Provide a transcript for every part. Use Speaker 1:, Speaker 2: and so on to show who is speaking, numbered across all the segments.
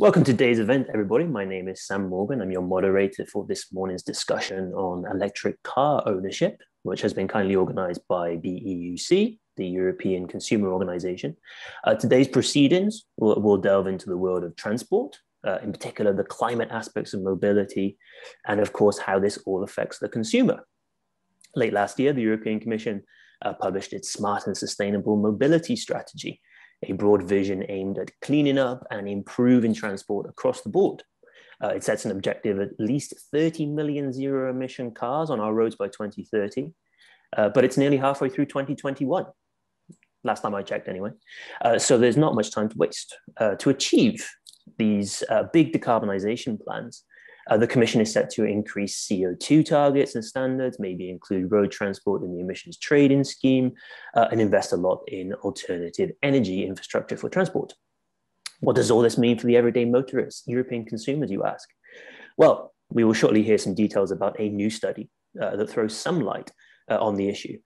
Speaker 1: Welcome to today's event, everybody. My name is Sam Morgan. I'm your moderator for this morning's discussion on electric car ownership, which has been kindly organized by BEUC, the European Consumer Organization. Uh, today's proceedings will, will, delve into the world of transport, uh, in particular the climate aspects of mobility, and of course, how this all affects the consumer. Late last year, the European Commission uh, published its Smart and Sustainable Mobility Strategy, a broad vision aimed at cleaning up and improving transport across the board. Uh, it sets an objective at least 30 million zero emission cars on our roads by 2030, uh, but it's nearly halfway through 2021. Last time I checked, anyway. Uh, so there's not much time to waste. Uh, to achieve these uh, big decarbonization plans, uh, the Commission is set to increase CO2 targets and standards, maybe include road transport in the emissions trading scheme, uh, and invest a lot in alternative energy infrastructure for transport. What does all this mean for the everyday motorists, European consumers, you ask? Well, we will shortly hear some details about a new study uh, that throws some light uh, on the issue.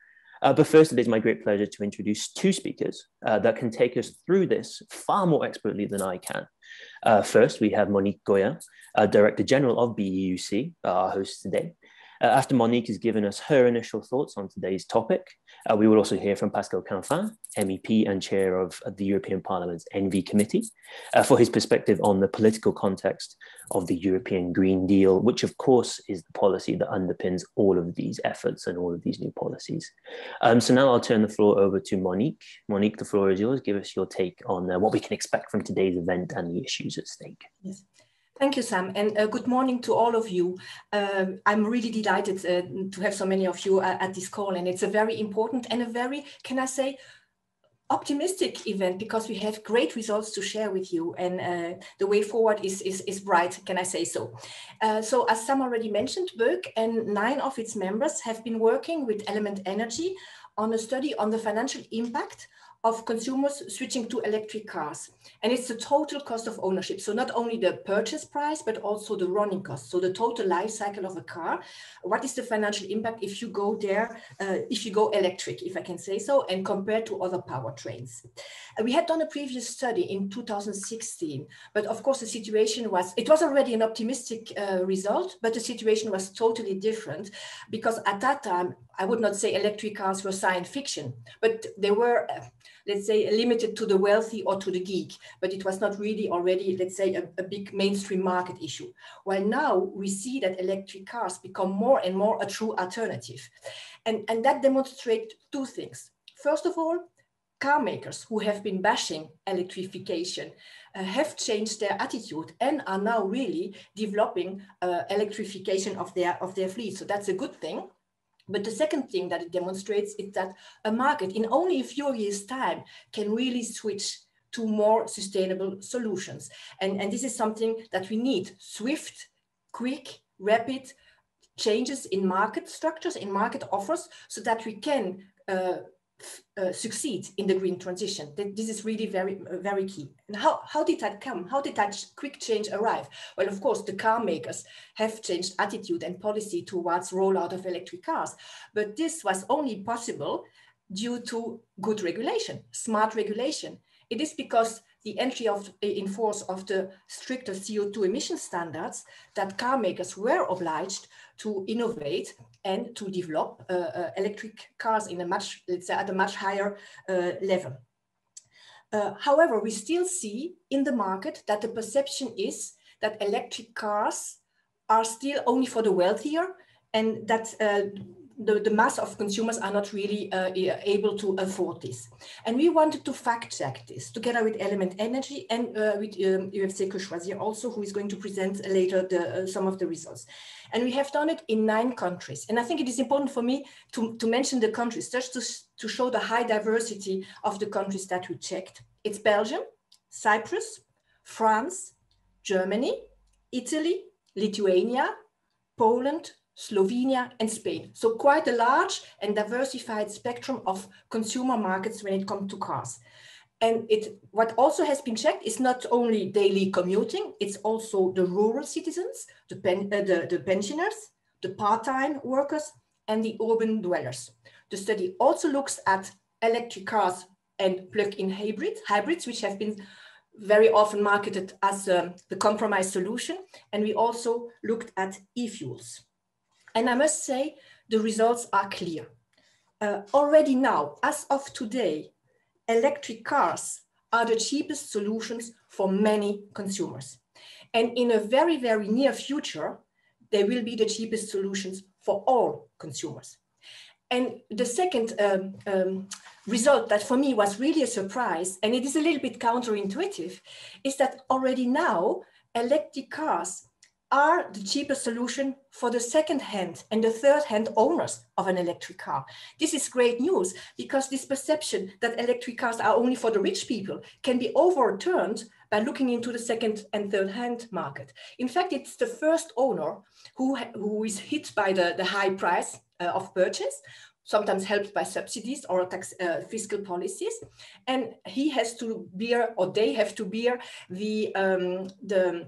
Speaker 1: Uh, but first, it is my great pleasure to introduce two speakers uh, that can take us through this far more expertly than I can. Uh, first, we have Monique Goyens, uh, Director General of BEUC, our host today. Uh, after Monique has given us her initial thoughts on today's topic, uh, we will also hear from Pascal Canfin, MEP and Chair of, the European Parliament's ENVI Committee, uh, for his perspective on the political context of the European Green Deal, which of course is the policy that underpins all of these efforts and all of these new policies. Um, so now I'll turn the floor over to Monique. Monique, the floor is yours. Give us your take on uh, what we can expect from today's event and the issues at stake.
Speaker 2: Yes. Thank you, Sam, and uh, good morning to all of you. Um, I'm really delighted uh, to have so many of you uh, at this call, and it's a very important and a very, can I say, optimistic event because we have great results to share with you and uh, the way forward is, is, is bright, can I say so. Uh, so as Sam already mentioned, BEUC and nine of its members have been working with Element Energy on a study on the financial impact of consumers switching to electric cars. And it's the total cost of ownership. So not only the purchase price, but also the running cost. So the total life cycle of a car. What is the financial impact if you go there, uh, if you go electric, if I can say so, and compared to other powertrains? We had done a previous study in 2016, but of course the situation was, it was already an optimistic uh, result, but the situation was totally different because at that time, I would not say electric cars were science fiction, but they were let's say, limited to the wealthy or to the geek, but it was not really already, let's say, a, a big mainstream market issue. While now we see that electric cars become more and more a true alternative. And, and that demonstrates two things. First of all, car makers who have been bashing electrification uh, have changed their attitude and are now really developing uh, electrification of their of their fleet. So that's a good thing. But the second thing that it demonstrates is that a market in only a few years' time can really switch to more sustainable solutions. And, and this is something that we need swift, quick, rapid changes in market structures, in market offers, so that we can uh, uh, succeed in the green transition. This is really very, very key. And how, how did that come? How did that quick change arrive? Well, of course, the car makers have changed attitude and policy towards rollout of electric cars. But this was only possible due to good regulation, smart regulation. It is because the entry of in force of the stricter CO2 emission standards that car makers were obliged to innovate and to develop uh, uh, electric cars in a much, let's say, at a much higher uh, level. However, we still see in the market that the perception is that electric cars are still only for the wealthier and that the, the mass of consumers are not really uh, able to afford this. And we wanted to fact check this together with Element Energy and uh, with um, UFC also, who is going to present later the, uh, some of the results. And we have done it in nine countries. And I think it is important for me to, to mention the countries, just to, to show the high diversity of the countries that we checked. It's Belgium, Cyprus, France, Germany, Italy, Lithuania, Poland, Slovenia, and Spain. So quite a large and diversified spectrum of consumer markets when it comes to cars. And it, what also has been checked is not only daily commuting, it's also the rural citizens, the, pen, uh, the, the pensioners, the part-time workers, and the urban dwellers. The study also looks at electric cars and plug-in hybrids, hybrids which have been very often marketed as um, the compromise solution. And we also looked at e-fuels. And I must say, the results are clear. Uh, already now, as of today, electric cars are the cheapest solutions for many consumers. And in a very, very near future, they will be the cheapest solutions for all consumers. And the second um, um, result that for me was really a surprise, and it is a little bit counterintuitive, is that already now electric cars are the cheapest solution for the second hand and the third hand owners of an electric car. This is great news because this perception that electric cars are only for the rich people can be overturned by looking into the second and third hand market. In fact, it's the first owner who, who is hit by the, the high price uh, of purchase, sometimes helped by subsidies or tax uh, fiscal policies. And he has to bear, or they have to bear the, um, the,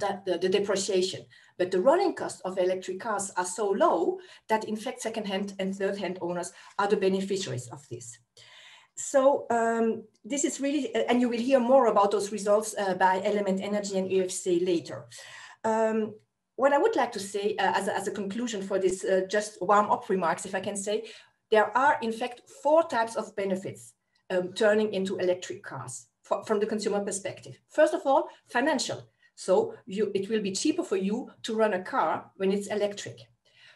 Speaker 2: the, the, depreciation. But the running costs of electric cars are so low that in fact, second-hand and third-hand owners are the beneficiaries of this. So um, this is really, and you will hear more about those results uh, by Element Energy and UFC later. Um, what I would like to say uh, as, a, as, a, conclusion for this uh, just warm up remarks, if I can say, there are in fact four types of benefits um, turning into electric cars from the consumer perspective. First of all, financial. So you, it will be cheaper for you to run a car when it's electric.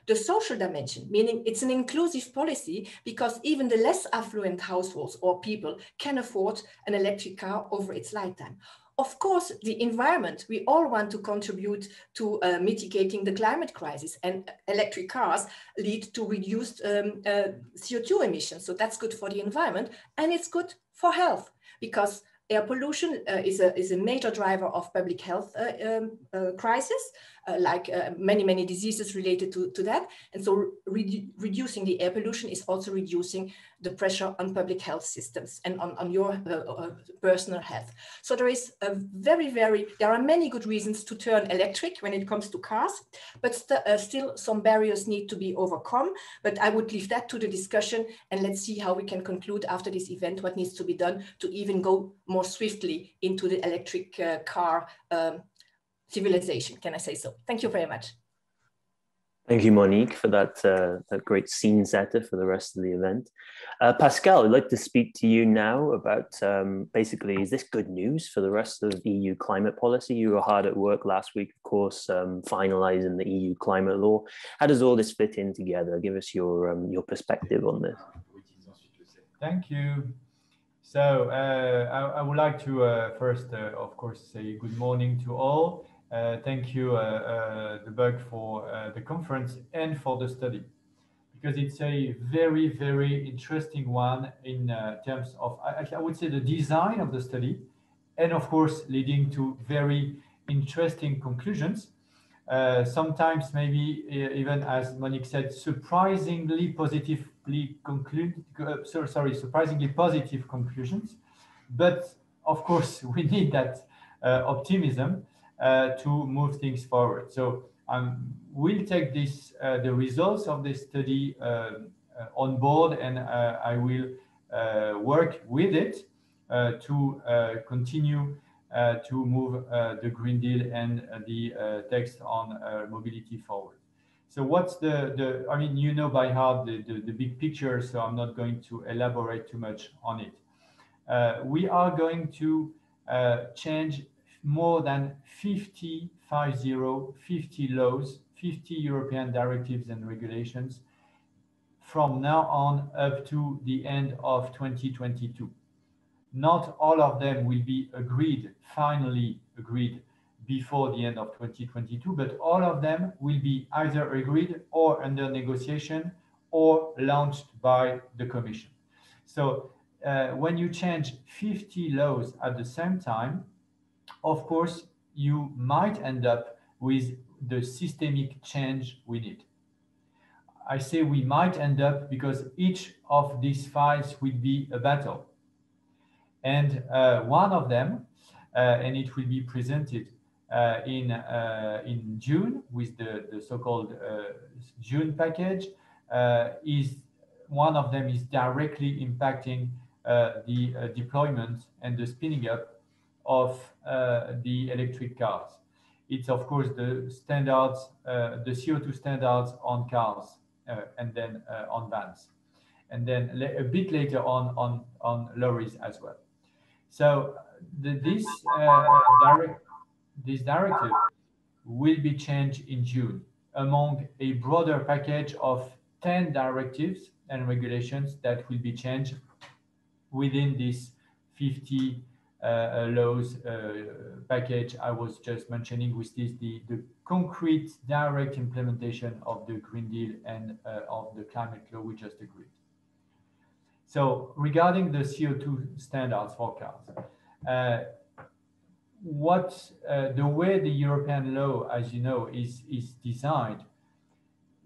Speaker 2: The social dimension, meaning it's an inclusive policy because even the less affluent households or people can afford an electric car over its lifetime of course, the environment, we all want to contribute to uh, mitigating the climate crisis and electric cars lead to reduced um, uh, CO2 emissions. So that's good for the environment and it's good for health because air pollution uh, is, a, is a major driver of public health uh, um, uh, crisis uh, like uh, many, many diseases related to, to that. And so re reducing the air pollution is also reducing the pressure on public health systems and on, on your uh, personal health. So there is a very, very, there are many good reasons to turn electric when it comes to cars, but st still some barriers need to be overcome. But I would leave that to the discussion and let's see how we can conclude after this event what needs to be done to even go more swiftly into the electric uh, car um, civilization. Can I say so? Thank you very much.
Speaker 1: Thank you, Monique, for that, uh, that great scene setter for the rest of the event. Uh, Pascal, I'd like to speak to you now about um, basically, is this good news for the rest of EU climate policy? You were hard at work last week, of course, um, finalizing the EU climate law. How does all this fit in together? Give us your, um, your perspective on this.
Speaker 3: Thank you. So uh, I, I, would like to uh, first, uh, of course, say good morning to all. Uh, thank you, uh, uh, the BEUC, for the conference and for the study, because it's a very, very interesting one in terms of, I, I would say, the design of the study, and of course, leading to very interesting conclusions. Uh, sometimes maybe even as Monique said, surprisingly positively conclude, uh, sorry, surprisingly positive conclusions. But of course, we need that uh, optimism Uh, to move things forward. So um, we'll take this, uh, the results of this study uh, uh on board and uh, I will work with it to continue to move the Green Deal and the text on mobility forward. So what's the, the I mean, you know by heart the, the, the, big picture, so I'm not going to elaborate too much on it. Uh, we are going to uh, change more than 50, 50, 50 laws, 50 European directives and regulations from now on up to the end of 2022. Not all of them will be agreed, finally agreed before the end of 2022, but all of them will be either agreed or under negotiation or launched by the Commission. So uh, when you change 50 laws at the same time, of course, you might end up with the systemic change we need. I say we might end up because each of these files will be a battle. And uh, one of them, uh, and it will be presented uh, in, uh, in June with the, the so-called uh, June package, uh, is one of them is directly impacting the deployment and the spinning up of uh, the electric cars. It's of course the standards, uh, the CO2 standards on cars uh, and then on vans. And then a bit later on, on, on lorries as well. So the, this, direct, this directive will be changed in June among a broader package of 10 directives and regulations that will be changed within this 50 uh, uh, laws uh, package I was just mentioning, which is the, the concrete direct implementation of the Green Deal and of the climate law we just agreed. So regarding the CO2 standards for cars, what uh, the way the European law, as you know, is is designed,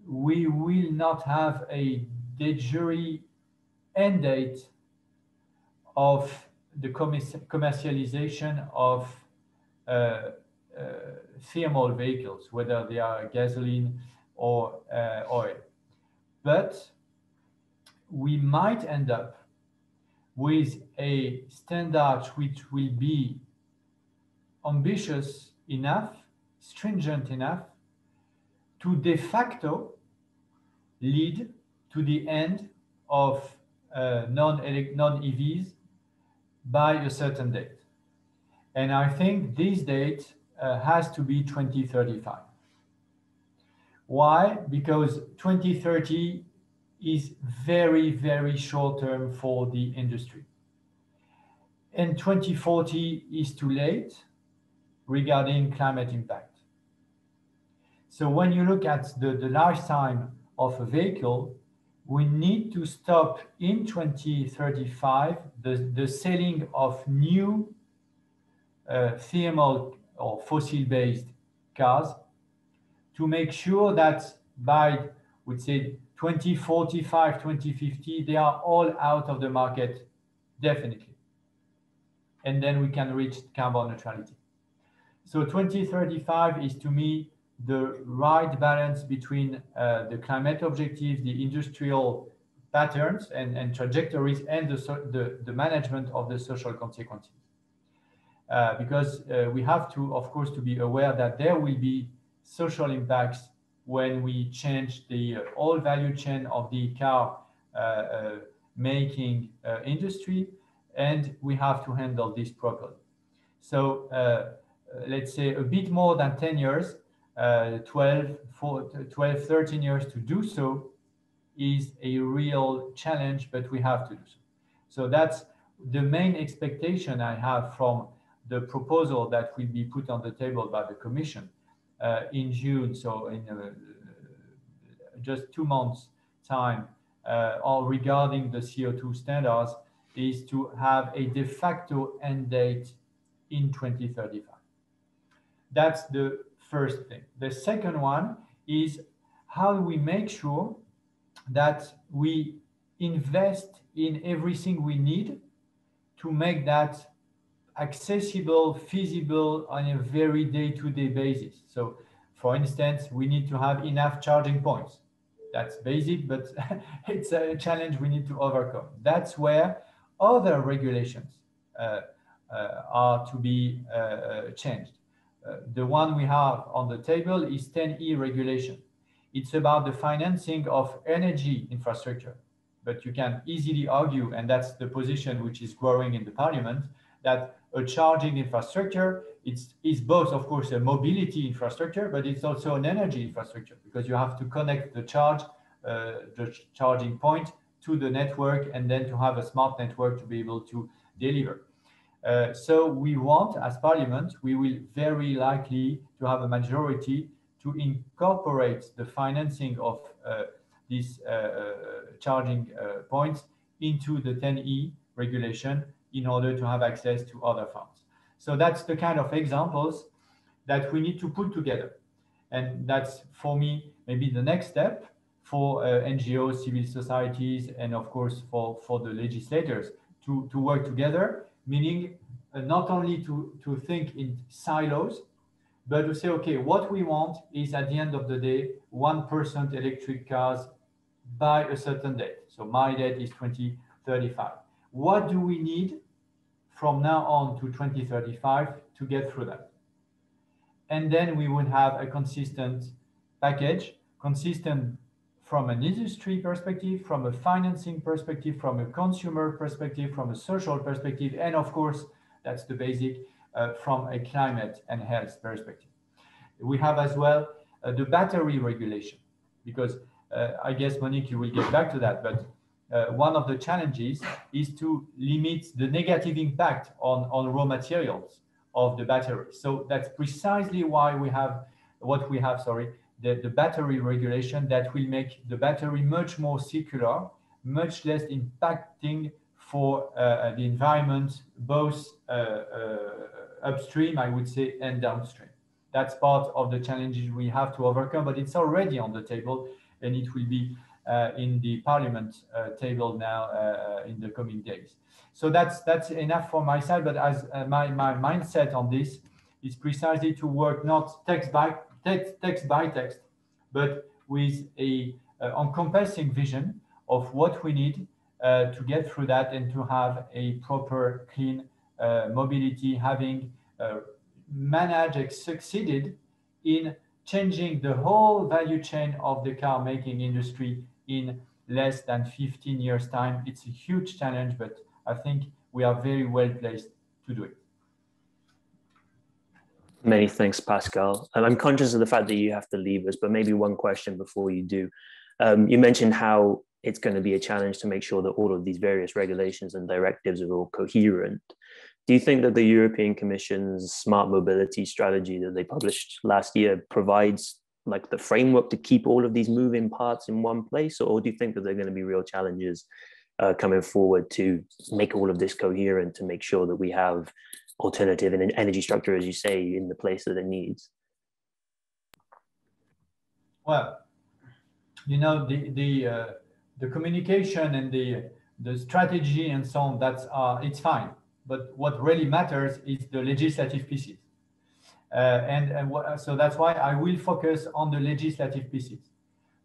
Speaker 3: we will not have a de jure end date of the commercialization of uh, uh, thermal vehicles, whether they are gasoline or uh, oil. But we might end up with a standard which will be ambitious enough, stringent enough to de facto lead to the end of uh, non-EVs by a certain date. And I think this date uh, has to be 2035. Why? Because 2030 is very, very short term for the industry. And 2040 is too late regarding climate impact. So when you look at the, the lifetime of a vehicle, we need to stop in 2035 the, the selling of new uh, thermal or fossil-based cars to make sure that by, would say, 2045, 2050, they are all out of the market, definitely. And then we can reach carbon neutrality. So 2035 is to me the right balance between uh, the climate objectives, the industrial patterns and, and trajectories, and the, the, the, management of the social consequences. Uh, because uh, we have to, of course, to be aware that there will be social impacts when we change the whole value chain of the car uh, uh, making uh, industry, and we have to handle this properly. So let's say a bit more than 10 years uh, 12, 12, 13 years to do so is a real challenge, but we have to do so. So that's the main expectation I have from the proposal that will be put on the table by the Commission uh, in June, so in uh, just two months' time, uh, all regarding the CO2 standards, is to have a de facto end date in 2035. That's the first thing. The second one is how we make sure that we invest in everything we need to make that accessible, feasible on a very day-to-day -day basis. So for instance, we need to have enough charging points. That's basic, but it's a challenge we need to overcome. That's where other regulations uh, uh, are to be uh, uh changed. Uh, the one we have on the table is TEN-E regulation. It's about the financing of energy infrastructure. But you can easily argue, and that's the position which is growing in the parliament, that a charging infrastructure it's, is both, of course, a mobility infrastructure, but it's also an energy infrastructure because you have to connect the charge, uh, the charging point to the network and then to have a smart network to be able to deliver. Uh, so we want, as Parliament, we will very likely to have a majority to incorporate the financing of uh, these uh, uh charging uh, points into the TEN-E regulation in order to have access to other funds. So that's the kind of examples that we need to put together. And that's, for me, maybe the next step for NGOs, civil societies, and of course for, for the legislators to, to work together meaning uh, not only to, to think in silos, but to say, okay, what we want is at the end of the day, 1% electric cars by a certain date. So my date is 2035. What do we need from now on to 2035 to get through that. And then we would have a consistent package, consistent from an industry perspective, from a financing perspective, from a consumer perspective, from a social perspective, and of course, that's the basic, uh, from a climate and health perspective. We have as well uh, the battery regulation, because uh, I guess, Monique, you will get back to that, but uh, one of the challenges is to limit the negative impact on, on raw materials of the battery. So that's precisely why we have what we have, sorry, the, the battery regulation that will make the battery much more circular, much less impacting for uh, the environment, both uh, uh, upstream, I would say, and downstream. That's part of the challenges we have to overcome, but it's already on the table and it will be uh, in the parliament uh, table now uh, in the coming days. So that's that's enough for my side. But as my my mindset on this is precisely to work not text by text, text by text, but with a encompassing vision of what we need uh, to get through that and to have a proper clean uh, mobility, having uh, managed succeeded in changing the whole value chain of the car making industry in less than 15 years time. It's a huge challenge, but I think we are very well placed to do it.
Speaker 1: Many thanks, Pascal. I'm conscious of the fact that you have to leave us, but maybe one question before you do. Um, you mentioned how it's going to be a challenge to make sure that all of these various regulations and directives are all coherent. Do you think that the European Commission's smart mobility strategy that they published last year provides like the framework to keep all of these moving parts in one place, or do you think that there are going to be real challenges uh, coming forward to make all of this coherent to make sure that we have alternative and energy structure, as you say, in the place that it needs?
Speaker 3: Well, you know the the uh, the communication and the the strategy and so on. That's uh, it's fine, but what really matters is the legislative pieces. Uh, and, and so that's why I will focus on the legislative pieces.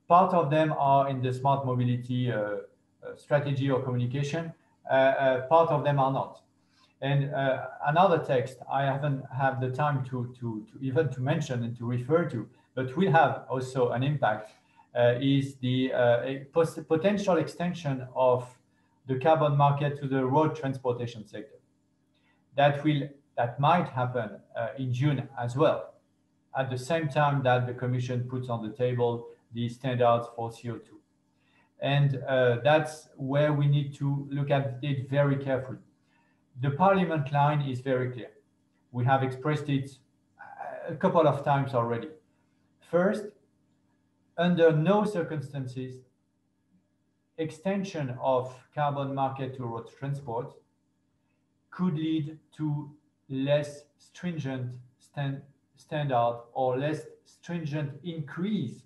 Speaker 3: Part of them are in the smart mobility uh, uh strategy or communication. Uh, part of them are not. And another text I haven't had the time to, to, to even to mention and to refer to, but will have also an impact uh, is the uh, potential extension of the carbon market to the road transportation sector. That will that might happen uh, in June as well, at the same time that the Commission puts on the table the standards for CO2. And uh, that's where we need to look at it very carefully. The Parliament line is very clear. We have expressed it uh, a couple of times already. First, under no circumstances, extension of carbon market to road transport could lead to less stringent stand, standard or less stringent increase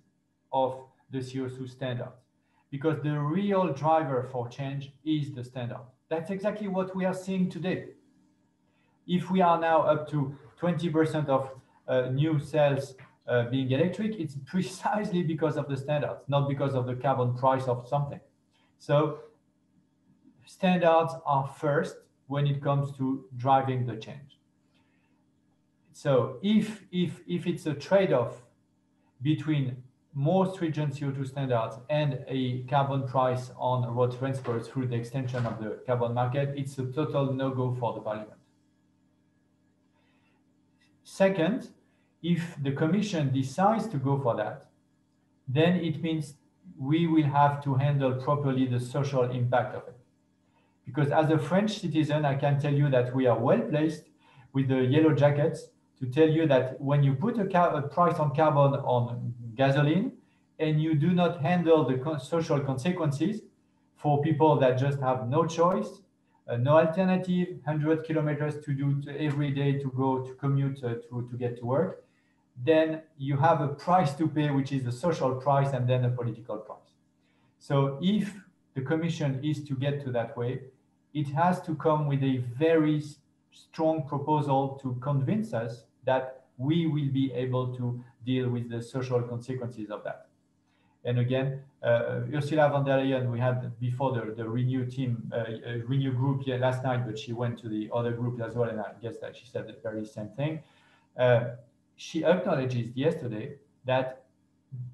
Speaker 3: of the CO2 standard because the real driver for change is the standard. That's exactly what we are seeing today. If we are now up to 20% of uh, new cells uh, being electric, it's precisely because of the standards, not because of the carbon price of something. So standards are first when it comes to driving the change. So if, if, if it's a trade-off between more stringent CO2 standards and a carbon price on road transport through the extension of the carbon market, it's a total no-go for the parliament. Second, if the commission decides to go for that, then it means we will have to handle properly the social impact of it. Because as a French citizen, I can tell you that we are well placed with the yellow jackets to tell you that when you put a, a price on carbon on gasoline and you do not handle the social consequences for people that just have no choice, uh, no alternative, 100 kilometers to do to every day to go to commute uh, to, to get to work, then you have a price to pay, which is the social price and then a political price. So if the commission is to get to that way, it has to come with a very strong proposal to convince us that we will be able to deal with the social consequences of that. And again, uh, Ursula von der Leyen, we had before the, the Renew team, uh, uh, Renew group yeah, last night, but she went to the other group as well, and I guess that she said the very same thing. Uh, she acknowledges yesterday that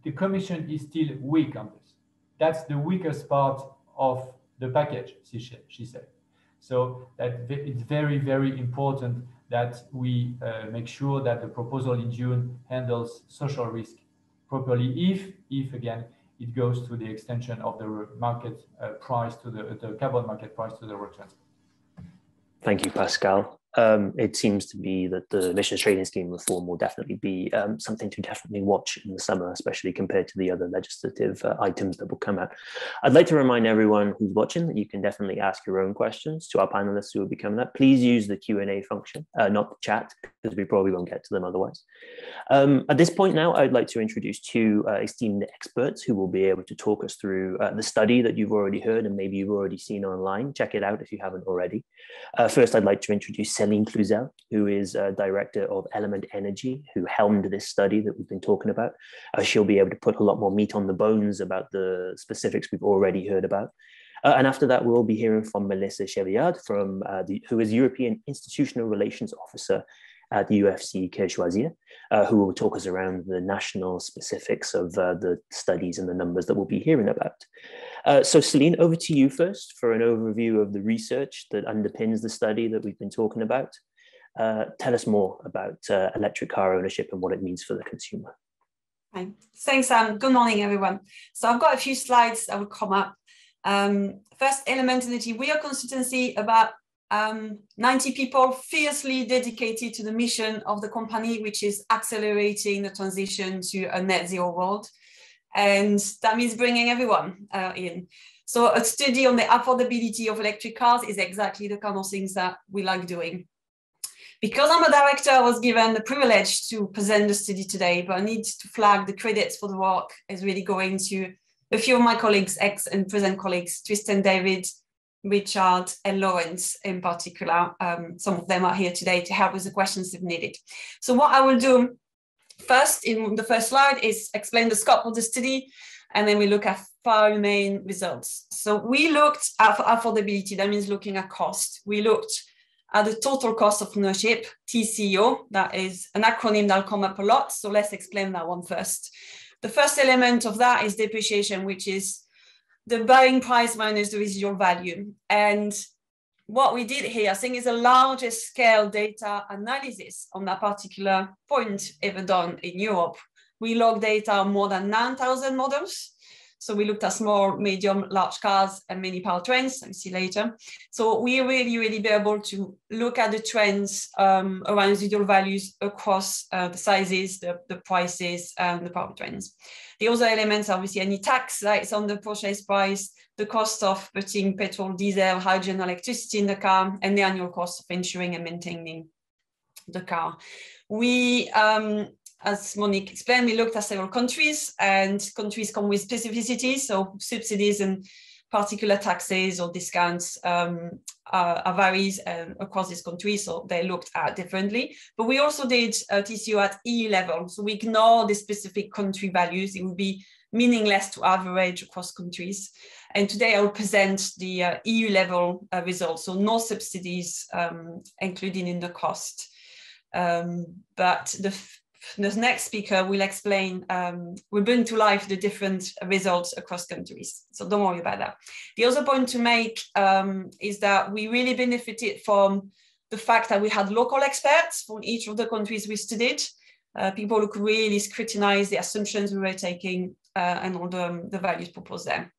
Speaker 3: the Commission is still weak on this. That's the weakest part of the package, she said. So that it's very, very important that we uh, make sure that the proposal in June handles social risk properly if, if again, it goes to the extension of the market uh, price to the, the carbon market price to the road transport.
Speaker 1: Thank you, Pascal um, it seems to be that the emissions trading scheme reform will definitely be um, something to definitely watch in the summer, especially compared to the other legislative uh, items that will come out. I'd like to remind everyone who's watching that you can definitely ask your own questions to our panelists who will be coming up. Please use the Q&A function, uh, not the chat, because we probably won't get to them otherwise. Um, at this point now, I'd like to introduce two uh, esteemed experts who will be able to talk us through uh, the study that you've already heard and maybe you've already seen online. Check it out if you haven't already. Uh, first, I'd like to introduce Céline Cluzel, who is uh, director of Element Energy, who helmed this study that we've been talking about. Uh, she'll be able to put a lot more meat on the bones about the specifics we've already heard about. Uh, and after that, we'll be hearing from Melissa Chevillard, from uh, the, who is European Institutional Relations Officer at the UFC Que uh, who will talk us around the national specifics of uh, the studies and the numbers that we'll be hearing about. Uh, so Celine, over to you first for an overview of the research that underpins the study that we've been talking about. Uh, tell us more about uh, electric car ownership and what it means for the consumer.
Speaker 4: Hi. Thanks, Sam. Good morning, everyone. So I've got a few slides that will come up. Um, first, Element Energy. We are constituency about um, 90 people fiercely dedicated to the mission of the company, which is accelerating the transition to a net zero world. And that means bringing everyone uh, in. So a study on the affordability of electric cars is exactly the kind of things that we like doing. Because I'm a director, I was given the privilege to present the study today, but I need to flag the credits for the work is really going to a few of my colleagues, ex and present colleagues, Tristan David, Richard and Lawrence in particular. Um, some of them are here today to help with the questions if needed. So what I will do first in the first slide is explain the scope of the study, and then we look at five main results. So we looked at affordability, that means looking at cost. We looked at the total cost of ownership, TCO, that is an acronym that'll come up a lot. So let's explain that one first. The first element of that is depreciation, which is the buying price minus the residual value. And what we did here, I think, is the largest scale data analysis on that particular point ever done in Europe. We logged data on more than 9,000 models so we looked at small, medium, large cars and many powertrains, I'll see later. So we really, really be able to look at the trends um, around residual values across uh, the sizes, the, the prices, and the powertrains. The other elements, obviously, any tax that's on the purchase price, the cost of putting petrol, diesel, hydrogen, electricity in the car, and the annual cost of insuring and maintaining the car. We um, as Monique explained, we looked at several countries and countries come with specificities, so subsidies and particular taxes or discounts um, are, are varies um, across these countries, so they looked at differently. But we also did TCO at EU level, so we ignore the specific country values. It would be meaningless to average across countries. And today I will present the uh, EU level uh, results, so no subsidies um, included in the cost. Um, but the the next speaker will explain, um, will bring to life the different results across countries. So don't worry about that. The other point to make um, is that we really benefited from the fact that we had local experts from each of the countries we studied, uh, people who could really scrutinize the assumptions we were taking uh, and all the, the values proposed there.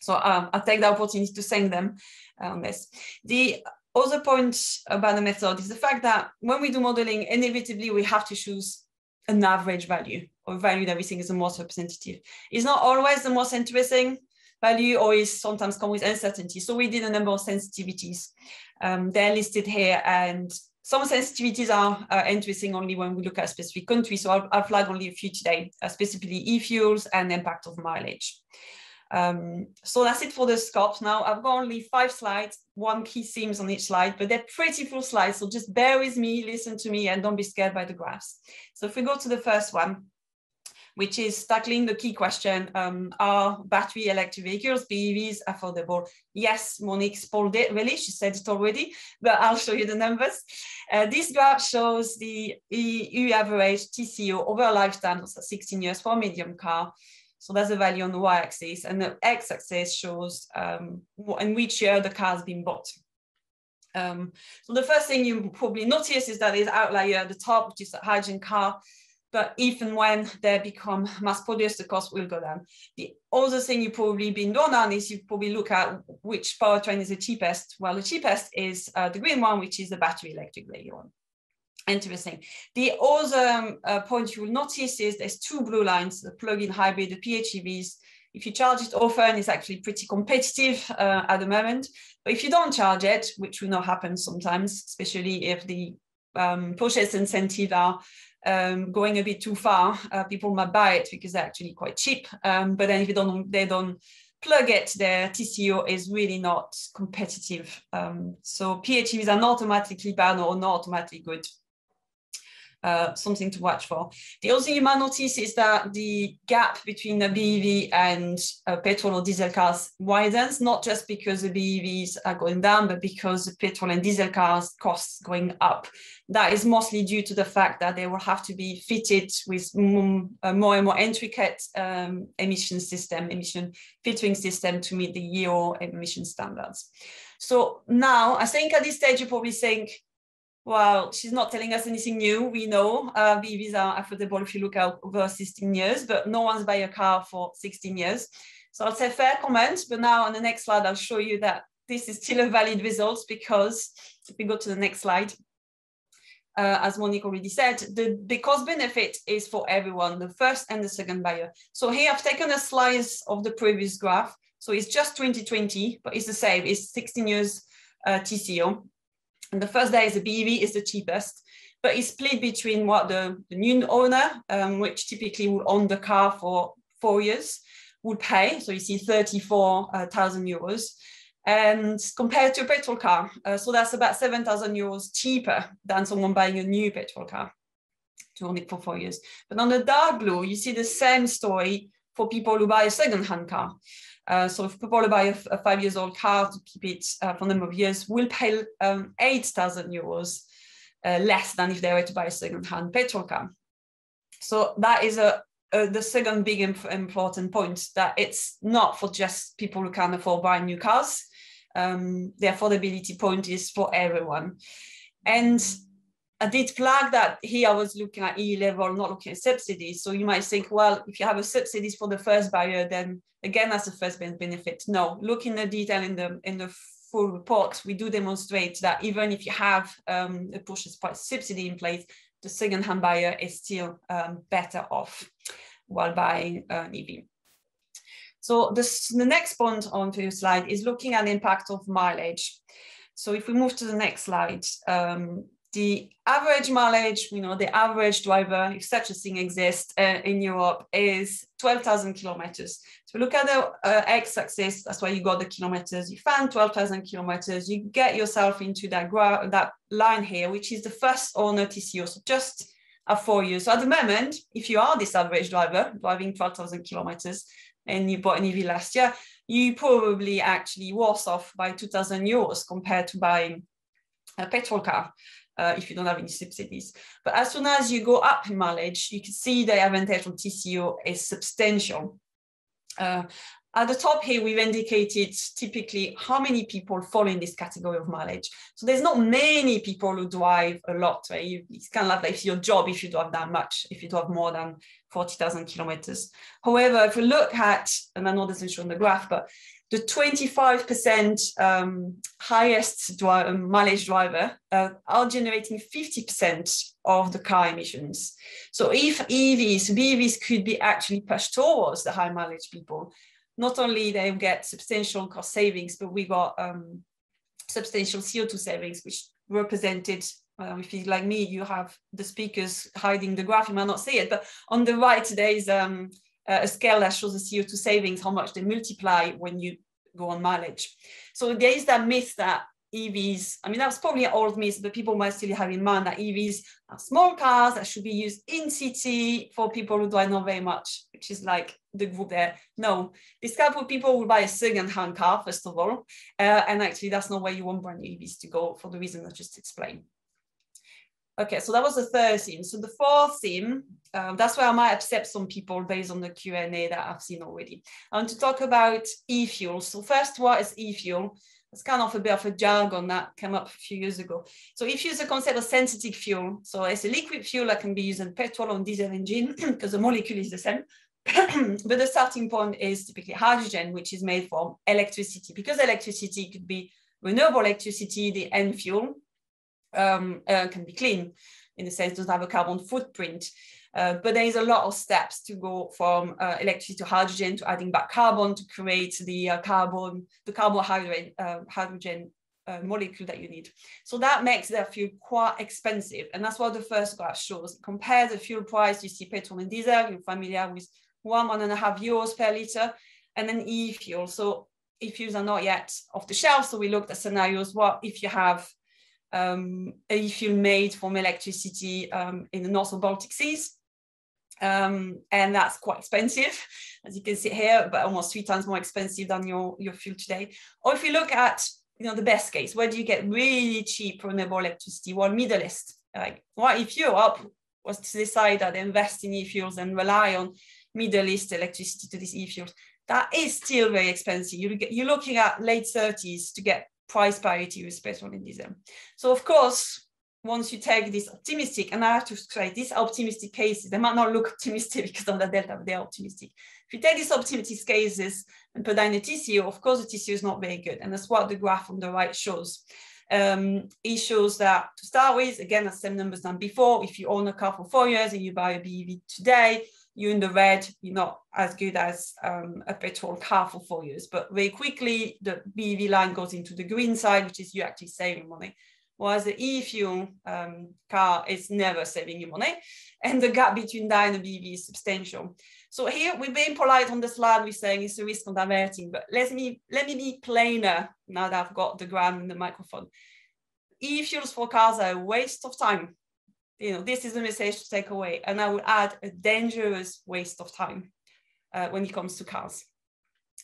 Speaker 4: So um, I'll take the opportunity to thank them on this. The other point about the method is the fact that when we do modeling, inevitably we have to choose an average value or value that we think is the most representative. It's not always the most interesting value or is sometimes come with uncertainty. So we did a number of sensitivities. Um, they're listed here and some sensitivities are interesting only when we look at specific countries. So I'll, I'll flag only a few today, uh, specifically e-fuels and impact of mileage. Um, so that's it for the scopes. Now I've got only five slides, one key themes on each slide, but they're pretty full slides. So just bear with me, listen to me, and don't be scared by the graphs. So if we go to the first one, which is tackling the key question, um, are battery electric vehicles, BEVs, affordable? Yes, Monique spoiled it really, she said it already, but I'll show you the numbers. Uh, this graph shows the EU average TCO over a lifetime of 16 years for a medium car. So that's the value on the y-axis, and the x-axis shows um, in which year the car has been bought. Um, so the first thing you probably notice is that there's outlier at the top, which is a hydrogen car. But even when they become mass produced, the cost will go down. The other thing you probably been done on is you probably look at which powertrain is the cheapest. Well, the cheapest is uh, the green one, which is the battery electric one. Interesting. The other uh, point you will notice is there's two blue lines, the plug-in hybrid, the PHEVs, if you charge it often, it's actually pretty competitive uh, at the moment. But if you don't charge it, which will not happen sometimes, especially if the um, purchase incentive are um, going a bit too far, uh, people might buy it because they're actually quite cheap. Um, but then if you don't, they don't plug it, their TCO is really not competitive. Um, so PHEVs are not automatically bad or not automatically good uh, something to watch for. The other thing you might notice is that the gap between the BEV and uh, petrol or diesel cars widens, not just because the BEVs are going down, but because the petrol and diesel cars costs going up. That is mostly due to the fact that they will have to be fitted with more, uh, and more intricate um, emission system, emission filtering system to meet the Euro emission standards. So now I think at this stage you probably think, well, she's not telling us anything new. We know uh, BEVs are affordable if you look out over 16 years, but no one's buy a car for 16 years. So I'll say fair comment, but now on the next slide, I'll show you that this is still a valid result because if we go to the next slide, uh, as Monique already said, the, the cost benefit is for everyone, the first and the second buyer. So here I've taken a slice of the previous graph. So it's just 2020, but it's the same, it's 16 years uh, TCO. And the first day is the BEV is the cheapest, but it's split between what the, the new owner, um, which typically will own the car for four years, would pay. So you see 34,000 euros. And compared to a petrol car, uh, so that's about 7,000 euros cheaper than someone buying a new petrol car to own it for four years. But on the dark blue, you see the same story for people who buy a second-hand car. Uh, so if people buy a, a, five years old car to keep it uh, for a number of years, will pay um, 8,000 euros uh, less than if they were to buy a second-hand petrol car. So that is a, a the second big imp important point that it's not for just people who can afford buying new cars. Um, the affordability point is for everyone. And I did flag that here I was looking at EU level, not looking at subsidies. So you might think, well, if you have a subsidies for the first buyer, then again, that's the first benefit. No, look in the detail in the in the full report. We do demonstrate that even if you have um, a purchase price subsidy in place, the second-hand buyer is still um, better off while buying an EV. So this, the next point on the slide is looking at the impact of mileage. So if we move to the next slide, um, the average mileage, you know, the average driver, if such a thing exists uh, in Europe, is 12,000 kilometers. So look at the uh, x-axis, that's why you got the kilometers. You found 12,000 kilometers, you get yourself into that, that line here, which is the first owner TCO, so just a four years. So at the moment, if you are this average driver driving 12,000 kilometers and you bought an EV last year, you probably actually worse off by 2,000 euros compared to buying a petrol car uh, if you don't have any subsidies. But as soon as you go up in mileage, you can see the advantage on TCO is substantial. Uh, at the top here, we've indicated typically how many people fall in this category of mileage. So there's not many people who drive a lot, right? It's kind of like your job if you have that much, if you have more than 40,000 kilometers. However, if you look at, and I know is shown on the graph, but the 25% um, highest dri um, mileage driver uh, are generating 50% of the car emissions. So if EVs, BEVs could be actually pushed towards the high mileage people, not only they get substantial cost savings, but we got um, substantial CO2 savings, which represented uh, if you like me, you have the speakers hiding the graph, you might not see it, but on the right, there is um, a scale that shows the CO2 savings, how much they multiply when you go on mileage. So there is that myth that EVs, I mean, that's probably an old myth, but people might still have in mind that EVs are small cars that should be used in city for people who don't know very much, which is like the group there. No, this type of people will buy a second-hand car, first of all, uh, and actually that's not where you want brand new EVs to go for the reason I just explained. Okay, so that was the third theme. So the fourth theme, um, that's where I might upset some people based on the Q&A that I've seen already. I want to talk about e-fuel. So first, what is e-fuel? It's kind of a bit of a jargon that came up a few years ago. So you use the concept of synthetic fuel, so it's a liquid fuel that can be used in petrol or diesel engine because the molecule is the same. but the starting point is typically hydrogen, which is made from electricity. Because electricity could be renewable electricity, the end fuel um, uh, can be clean in the sense doesn't have a carbon footprint. Uh, but there is a lot of steps to go from uh, electricity to hydrogen to adding back carbon to create the uh, carbon, the carbohydrate uh, hydrogen uh, molecule that you need. So that makes the fuel quite expensive. And that's what the first graph shows. Compare the fuel price, you see petrol and diesel, you're familiar with one, one and a half euros per liter, and then e-fuel. So e-fuels are not yet off the shelf. So we looked at scenarios, what if you have um, e-fuel made from electricity um, in the North or Baltic Seas. Um, and that's quite expensive, as you can see here, but almost three times more expensive than your, your fuel today. Or if you look at you know, the best case, where do you get really cheap renewable electricity? Well, Middle East. Like, what if Europe was to decide that they invest in e-fuels and rely on Middle East electricity to these e-fuels? That is still very expensive. You're looking at late 30s to get price parity with petrol and diesel. So of course, once you take this optimistic, and I have to say these optimistic cases, they might not look optimistic because of the delta, but they're optimistic. If you take these optimistic cases and put down the TCO, of course the TCO is not very good. And that's what the graph on the right shows. Um, it shows that to start with, again, the same numbers than before. If you own a car for four years and you buy a BEV today, you're in the red, you're not as good as um, a petrol car for four years. But very quickly, the BEV line goes into the green side, which is you actually saving money. Whereas the e-fuel um, car is never saving you money. And the gap between that and the BEV is substantial. So here we're being polite on the slide, we're saying it's a risk on diverting, but let me, let me be plainer now that I've got the gram and the microphone. E-fuels for cars are a waste of time you know, this is a message to take away. And I would add a dangerous waste of time uh, when it comes to cars,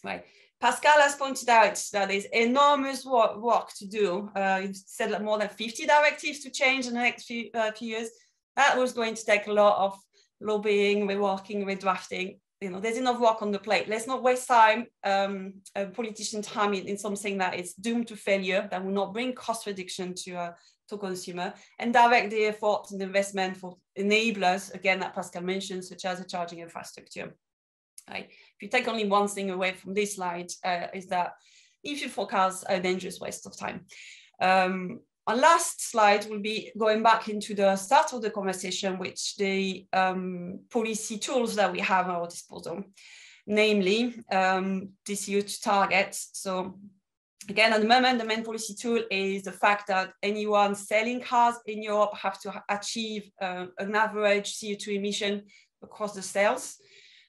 Speaker 4: right? Pascal has pointed out that there's enormous work, work to do. Uh, he said that more than 50 directives to change in the next few, uh, few years. That was going to take a lot of lobbying, reworking, redrafting. You know, there's enough work on the plate. Let's not waste time, um, politician time in, in, something that is doomed to failure, that will not bring cost reduction to, uh, to consumer and direct the effort and investment for enablers, again, that Pascal mentioned, such as the charging infrastructure. Right. If you take only one thing away from this slide, uh, is that if you forecast a dangerous waste of time. Um, our last slide will be going back into the start of the conversation, which the um, policy tools that we have at our disposal, namely um, this huge target. So Again, at the moment, the main policy tool is the fact that anyone selling cars in Europe have to achieve uh, an average CO2 emission across the sales.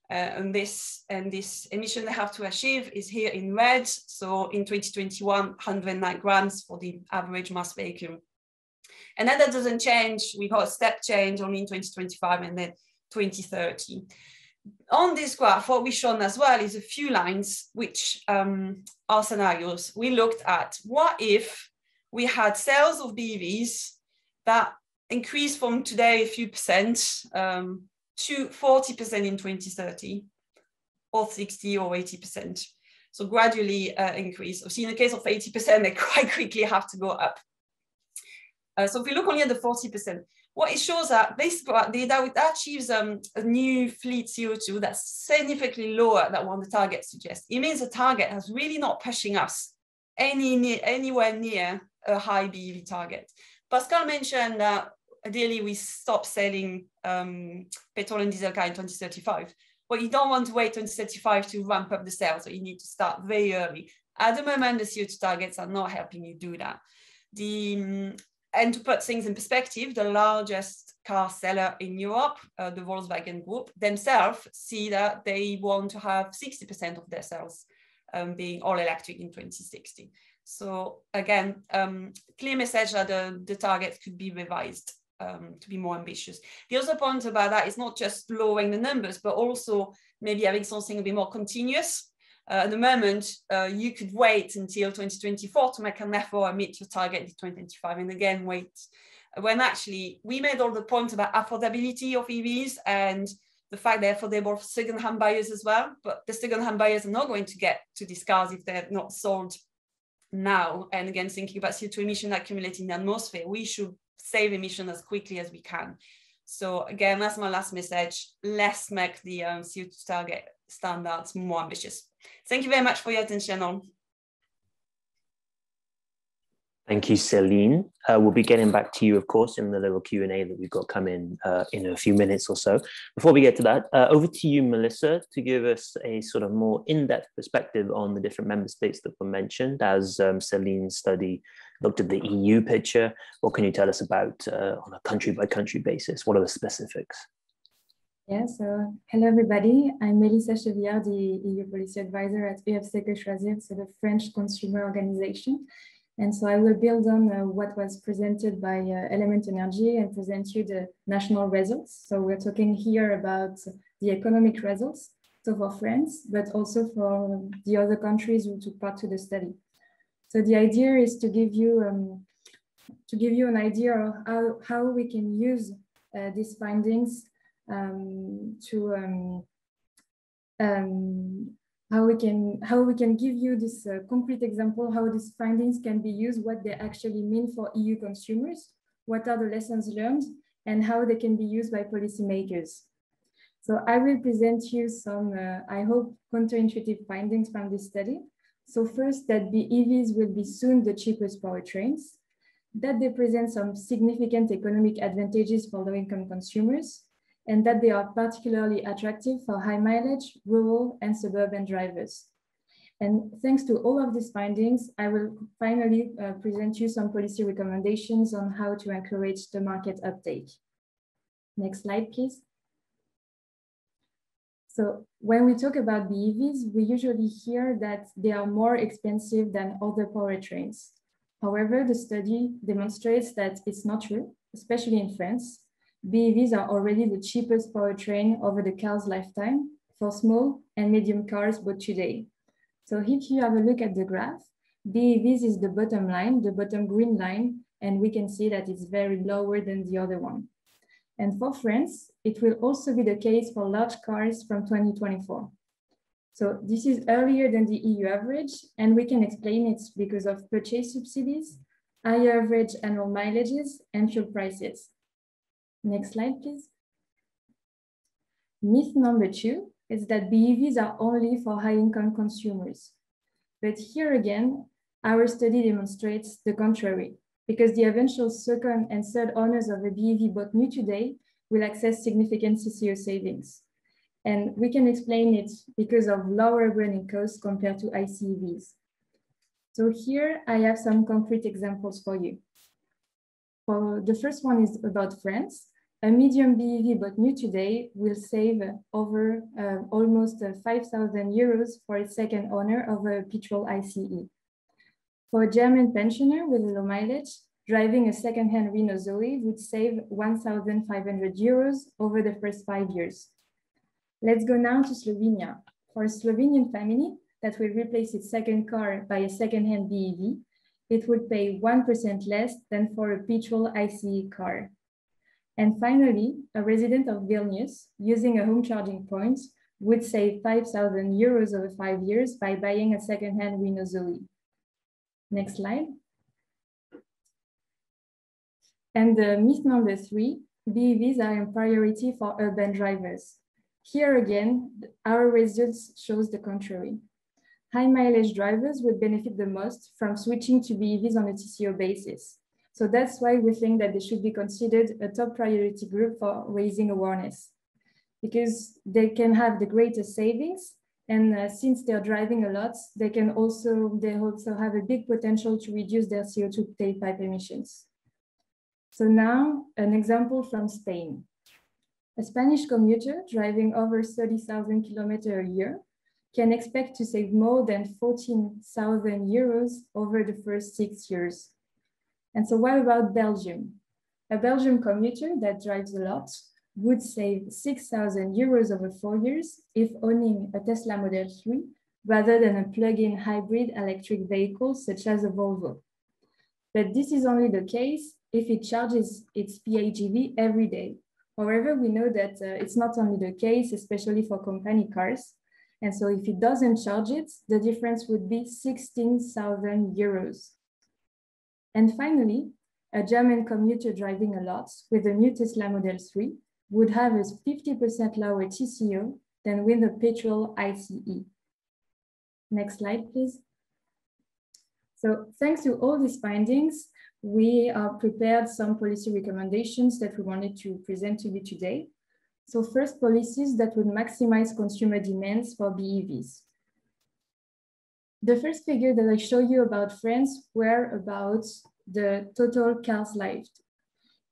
Speaker 4: Uh, and this and this emission they have to achieve is here in red. So in 2021, 109 grams for the average mass vehicle. And then that doesn't change. We got a step change only in 2025 and then 2030 on this graph, what we've shown as well is a few lines which um, are scenarios. We looked at what if we had sales of BEVs that increased from today a few percent um, to 40% in 2030 or 60 or 80%. So gradually uh, increase. So in the case of 80%, they quite quickly have to go up. Uh, so if we look only at the 40%, what it shows that basically that achieves um, a new fleet CO2 that's significantly lower than what the target suggests. It means the target has really not pushing us any anywhere near a high BEV target. Pascal mentioned that ideally we stop selling um, petrol and diesel car in 2035. But you don't want to wait 2035 to ramp up the sales, so you need to start very early. At the moment, the CO2 targets are not helping you do that. The and to put things in perspective, the largest car seller in Europe, uh, the Volkswagen Group, themselves see that they want to have 60% of their sales um, being all electric in 2060. So again, um, clear message that the, the target could be revised um, to be more ambitious. The other point about that is not just lowering the numbers, but also maybe having something a bit more continuous. Uh, at the moment, uh, you could wait until 2024 to make an effort and meet your target in 2025, and again, wait. When actually we made all the points about affordability of EVs and the fact they're affordable for second-hand buyers as well, but the second-hand buyers are not going to get to these cars if they're not sold now. And again, thinking about CO2 emission accumulating in the atmosphere, we should save emission as quickly as we can. So again, that's my last message. Let's make the um, CO2 target standards more ambitious. Thank you very much for your attention.
Speaker 1: Thank you, Celine. Uh, we'll be getting back to you, of course, in the little Q&A that we've got coming uh, in a few minutes or so. Before we get to that, uh, over to you, Melissa, to give us a sort of more in-depth perspective on the different member states that were mentioned as um, Celine's study looked at the EU picture. What can you tell us about uh, on a country-by-country -country basis? What are the specifics?
Speaker 5: Yeah, so hello everybody. I'm Melissa Chevillard, the EU Policy Advisor at UFC Choisir, so the French consumer organization. And so I will build on uh, what was presented by uh, Element Energy and present you the national results. So we're talking here about the economic results, so for France, but also for the other countries who took part to the study. So the idea is to give you um, to give you an idea of how, how we can use uh, these findings to um, um how we can how we can give you this uh, concrete example how these findings can be used what they actually mean for eu consumers what are the lessons learned and how they can be used by policymakers. So i will present you some uh, i hope counterintuitive findings from this study. So first that BEVs will be soon the cheapest powertrains that they present some significant economic advantages for low-income consumers and that they are particularly attractive for high mileage, rural and suburban drivers. And thanks to all of these findings, I will finally uh, present you some policy recommendations on how to encourage the market uptake. Next slide, please. So when we talk about BEVs, we usually hear that they are more expensive than other powertrains. However, the study demonstrates that it's not true, especially in France, BEVs are already the cheapest powertrain over the car's lifetime for small and medium cars, but today. So if you have a look at the graph, BEVs is the bottom line, the bottom green line, and we can see that it's very lower than the other one. And for France, it will also be the case for large cars from 2024. So this is earlier than the EU average, and we can explain it because of purchase subsidies, higher average annual mileages, and fuel prices. Next slide, please. Myth number two is that BEVs are only for high-income consumers. But here again, our study demonstrates the contrary, because the eventual second and third owners of a BEV bought new today will access significant TCO savings. And we can explain it because of lower running costs compared to ICEVs. So here I have some concrete examples for you. The first one is about France a medium BEV but new today will save over uh, almost uh, 5,000 euros for its second owner of a petrol ICE. For a German pensioner with low mileage, driving a second-hand Renault Zoe would save 1,500 euros over the first five years. Let's go now to Slovenia. For a Slovenian family that will replace its second car by a second-hand BEV, it would pay 1% less than for a petrol ICE car. And finally, a resident of Vilnius using a home charging point would save 5,000 euros over five years by buying a second-hand Renault Zoe. Next slide. And the myth number three, BEVs are in priority for urban drivers. Here again, our results shows the contrary. High mileage drivers would benefit the most from switching to BEVs on a TCO basis. So that's why we think that they should be considered a top priority group for raising awareness because they can have the greatest savings. And uh, since they're driving a lot, they can also, they also have a big potential to reduce their CO2 tailpipe emissions. So now an example from Spain. A Spanish commuter driving over 30,000 kilometers a year can expect to save more than 14,000 euros over the first six years. And so what about Belgium? A Belgian commuter that drives a lot would save 6,000 euros over four years if owning a Tesla Model 3 rather than a plug-in hybrid electric vehicle such as a Volvo. But this is only the case if it charges its PHEV every day. However, we know that uh, it's not only the case, especially for company cars. And so if it doesn't charge it, the difference would be 16,000 euros. And finally, a German commuter driving a lot with a new Tesla Model 3 would have a 50% lower TCO than with a petrol ICE. Next slide, please. So thanks to all these findings, we are prepared some policy recommendations that we wanted to present to you today. So first, policies that would maximize consumer demands for BEVs. The first figure that I show you about France were about the total cars life.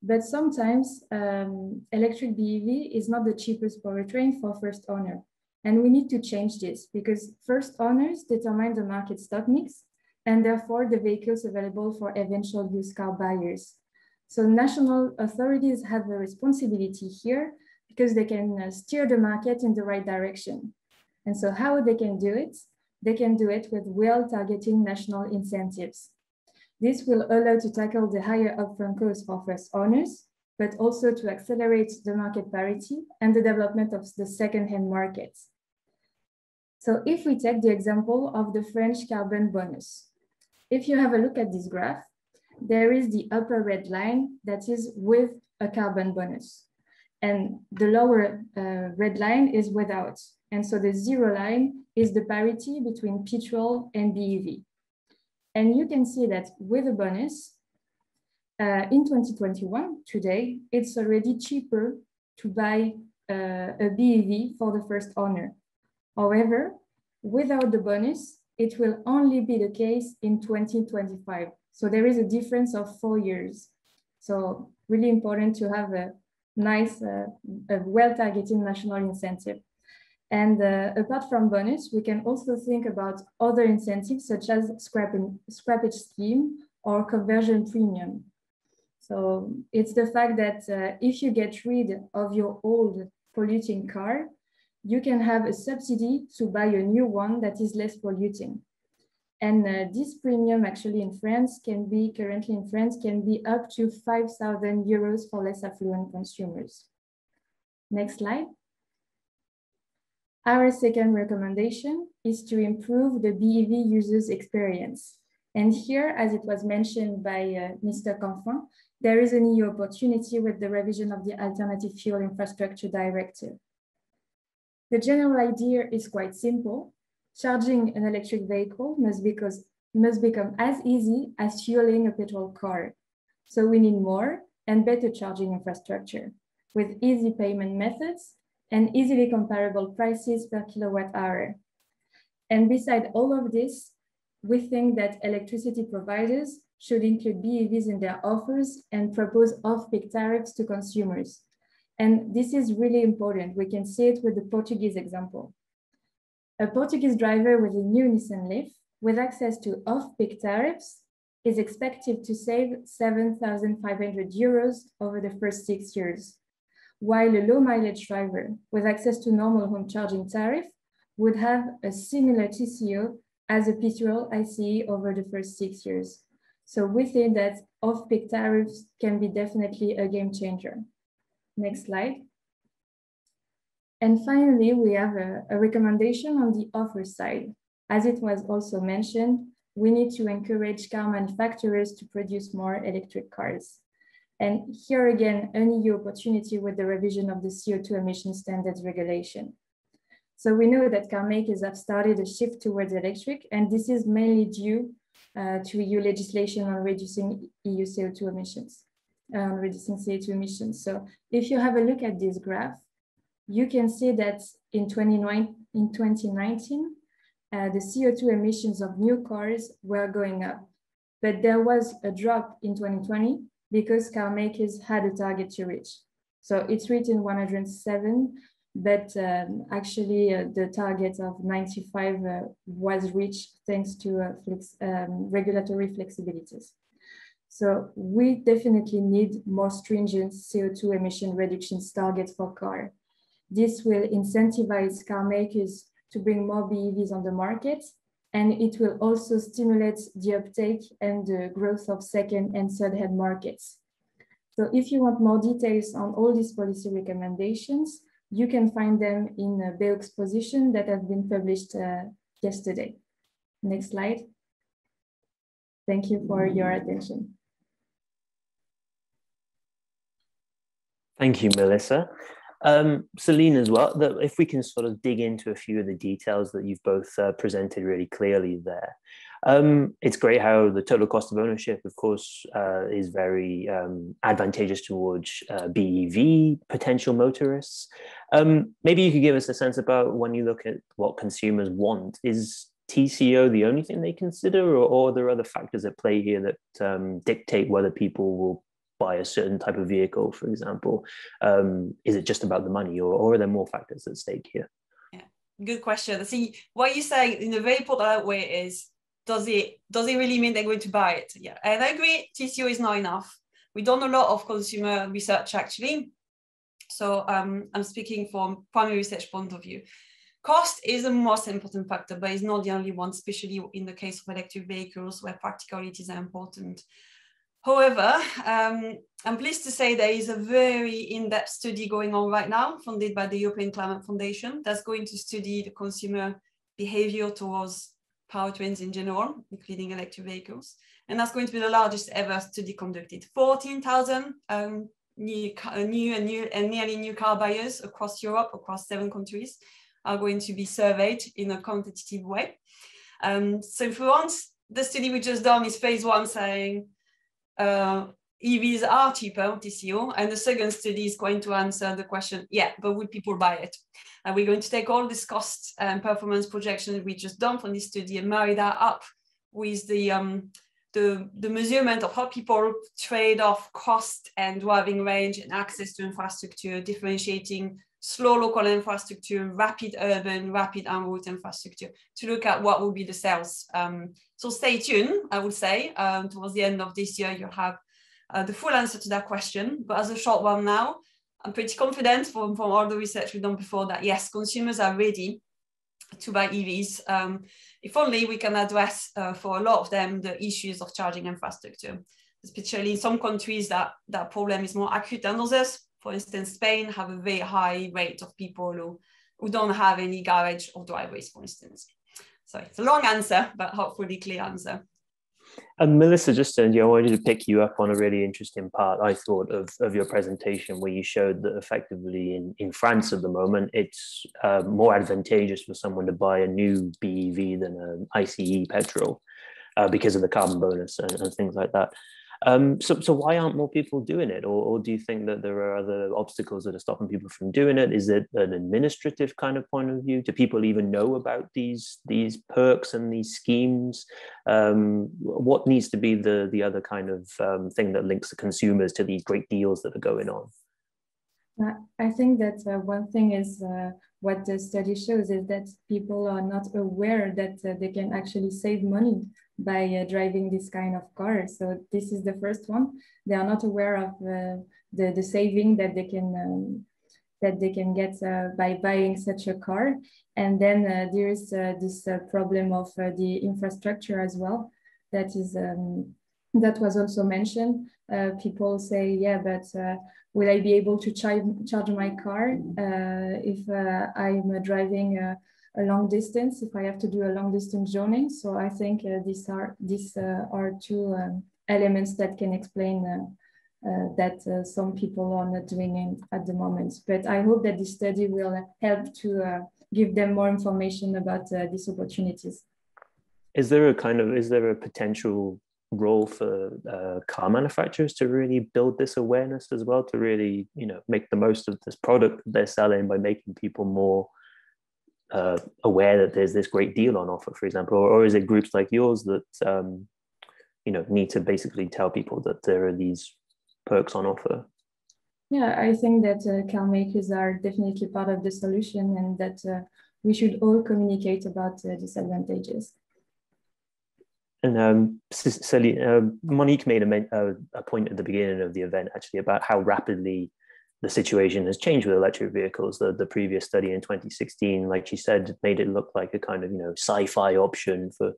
Speaker 5: But sometimes um, electric BEV is not the cheapest powertrain for first owner. And we need to change this because first owners determine the market stock mix and therefore the vehicles available for eventual used car buyers. So national authorities have a responsibility here because they can uh, steer the market in the right direction. And so how they can do it? They can do it with well-targeting national incentives. This will allow to tackle the higher upfront costs for first owners, but also to accelerate the market parity and the development of the second-hand markets. So if we take the example of the French carbon bonus, if you have a look at this graph, there is the upper red line that is with a carbon bonus. And the lower uh, red line is without. And so the zero line is the parity between petrol and BEV. And you can see that with a bonus, uh, in 2021, today, it's already cheaper to buy uh, a BEV for the first owner. However, without the bonus, it will only be the case in 2025. So there is a difference of four years. So really important to have a nice, uh, a well-targeted national incentive. And uh, apart from bonus, we can also think about other incentives such as scrapping, scrappage scheme or conversion premium. So it's the fact that uh, if you get rid of your old polluting car, you can have a subsidy to buy a new one that is less polluting. And uh, this premium actually in France can be, currently in France, can be up to 5,000 euros for less affluent consumers. Next slide. Our second recommendation is to improve the BEV user's experience. And here, as it was mentioned by uh, Mr. Canfin, there is a new opportunity with the revision of the Alternative Fuel Infrastructure Directive. The general idea is quite simple. Charging an electric vehicle must, because, must become as easy as fueling a petrol car. So we need more and better charging infrastructure with easy payment methods and easily comparable prices per kilowatt hour. And beside all of this, we think that electricity providers should include BEVs in their offers and propose off-peak tariffs to consumers. And this is really important. We can see it with the Portuguese example. A Portuguese driver with a new Nissan Leaf with access to off-peak tariffs is expected to save 7,500 euros over the first six years, while a low mileage driver with access to normal home charging tariff would have a similar TCO as a petrol ICE over the first six years. So we think that off-peak tariffs can be definitely a game changer. Next slide. And finally, we have a, a, recommendation on the offer side. As it was also mentioned, we need to encourage car manufacturers to produce more electric cars. And here again, a new opportunity with the revision of the CO2 emission standards regulation. So we know that car makers have started a shift towards electric, and this is mainly due uh, to EU legislation on reducing EU CO2 emissions um, reducing CO2 emissions. So if you have a look at this graph, you can see that in, 29, in 2019, uh, the CO2 emissions of new cars were going up. But there was a drop in 2020 because car makers had a target to reach. So it's written 107 but um, actually uh, the target of 95 uh, was reached thanks to uh, flex, um, regulatory flexibilities. So we definitely need more stringent CO2 emission reductions targets for car. This will incentivize car makers to bring more BEVs on the market, and it will also stimulate the uptake and the growth of second and third hand markets. So if you want more details on all these policy recommendations, you can find them in a BEUC's position that have been published uh, yesterday. Next slide. Thank you for your attention.
Speaker 1: Thank you, Melissa. Um, Celine as well, that if we can sort of dig into a few of the details that you've both uh, presented really clearly there. Um, it's great how the total cost of ownership, of course, uh, is very um, advantageous towards uh, BEV potential motorists. Um, maybe you could give us a sense about when you look at what consumers want. Is TCO the only thing they consider, or, or are there other factors at play here that um, dictate whether people will buy a certain type of vehicle, for example? Um, is it just about the money, or, or are there more factors at stake here?
Speaker 4: Yeah, good question. See, what you say in a very polite way is, does it does it really mean they're going to buy it? Yeah, and I agree. TCO is not enough. We've done a lot of consumer research actually. So um, I'm speaking from primary research point of view. Cost is the most important factor, but it's not the only one, especially in the case of electric vehicles where practicalities are important. However, um, I'm pleased to say there is a very in-depth study going on right now, funded by the European Climate Foundation, that's going to study the consumer behavior towards powertrains in general, including electric vehicles. And that's going to be the largest ever study conducted. 14,000 um, new, new, and new and nearly new car buyers across Europe, across seven countries, are going to be surveyed in a competitive way. Um, so we want, the study we just done is phase one saying uh, EVs are cheaper, TCO, and the second study is going to answer the question, yeah, but would people buy it? And we're going to take all this cost and performance projection we just done from this study and marry that up with the, um, the, the measurement of how people trade off cost and driving range and access to infrastructure, differentiating slow local infrastructure, rapid urban, rapid en route infrastructure to look at what will be the sales. Um, so stay tuned, I would say. Um, towards the end of this year, you'll have uh, the full answer to that question. But as a short one now, I'm pretty confident from, from all the research we've done before that yes, consumers are ready to buy EVs. Um, if only we can address uh, for a lot of them the issues of charging infrastructure, especially in some countries that that problem is more acute than others for instance, Spain have a very high rate of people who, who don't have any garage or driveways, for instance. So it's a long answer, but hopefully clear answer.
Speaker 1: And Melissa, just uh, I wanted to pick you up on a really interesting part, I thought, of, of your presentation, where you showed that effectively in, in France at the moment, it's uh, more advantageous for someone to buy a new BEV than an ICE petrol uh, because of the carbon bonus and, and things like that. Um, so, so why aren't more people doing it? Or, or do you think that there are other obstacles that are stopping people from doing it? Is it an administrative kind of point of view? Do people even know about these these perks and these schemes? Um, what needs to be the the other kind of um, thing that links the consumers to these great deals that are going on?
Speaker 5: Uh, I think that uh, one thing is uh, what the study shows is that people are not aware that uh, they can actually save money by uh, driving this kind of car. So this is the first one. They are not aware of uh, the, the saving that they can um, that they can get uh, by buying such a car. And then uh, there is uh, this uh, problem of the infrastructure as well. That is um, that was also mentioned. people say, yeah, but will I be able to charge, charge my car if I'm driving a long distance if I have to do a long distance journey. So I think uh, these are these uh, are two um, elements that can explain uh, uh that uh, some people are not doing it at the moment. But I hope that this study will help to uh, give them more information about these opportunities.
Speaker 1: Is there a kind of is there a potential role for car manufacturers to really build this awareness as well to really you know make the most of this product they're selling by making people more uh, aware that there's this great deal on offer, for example, or, or is it groups like yours that um, you know need to basically tell people that there are these perks on offer?
Speaker 5: Yeah, I think that uh, car makers are definitely part of the solution and that uh, we should all communicate about uh, disadvantages.
Speaker 1: And um, Celine, uh, Monique made a, a, point at the beginning of the event actually about how rapidly the situation has changed with electric vehicles. The, the previous study in 2016, like she said, made it look like a kind of you know sci-fi option for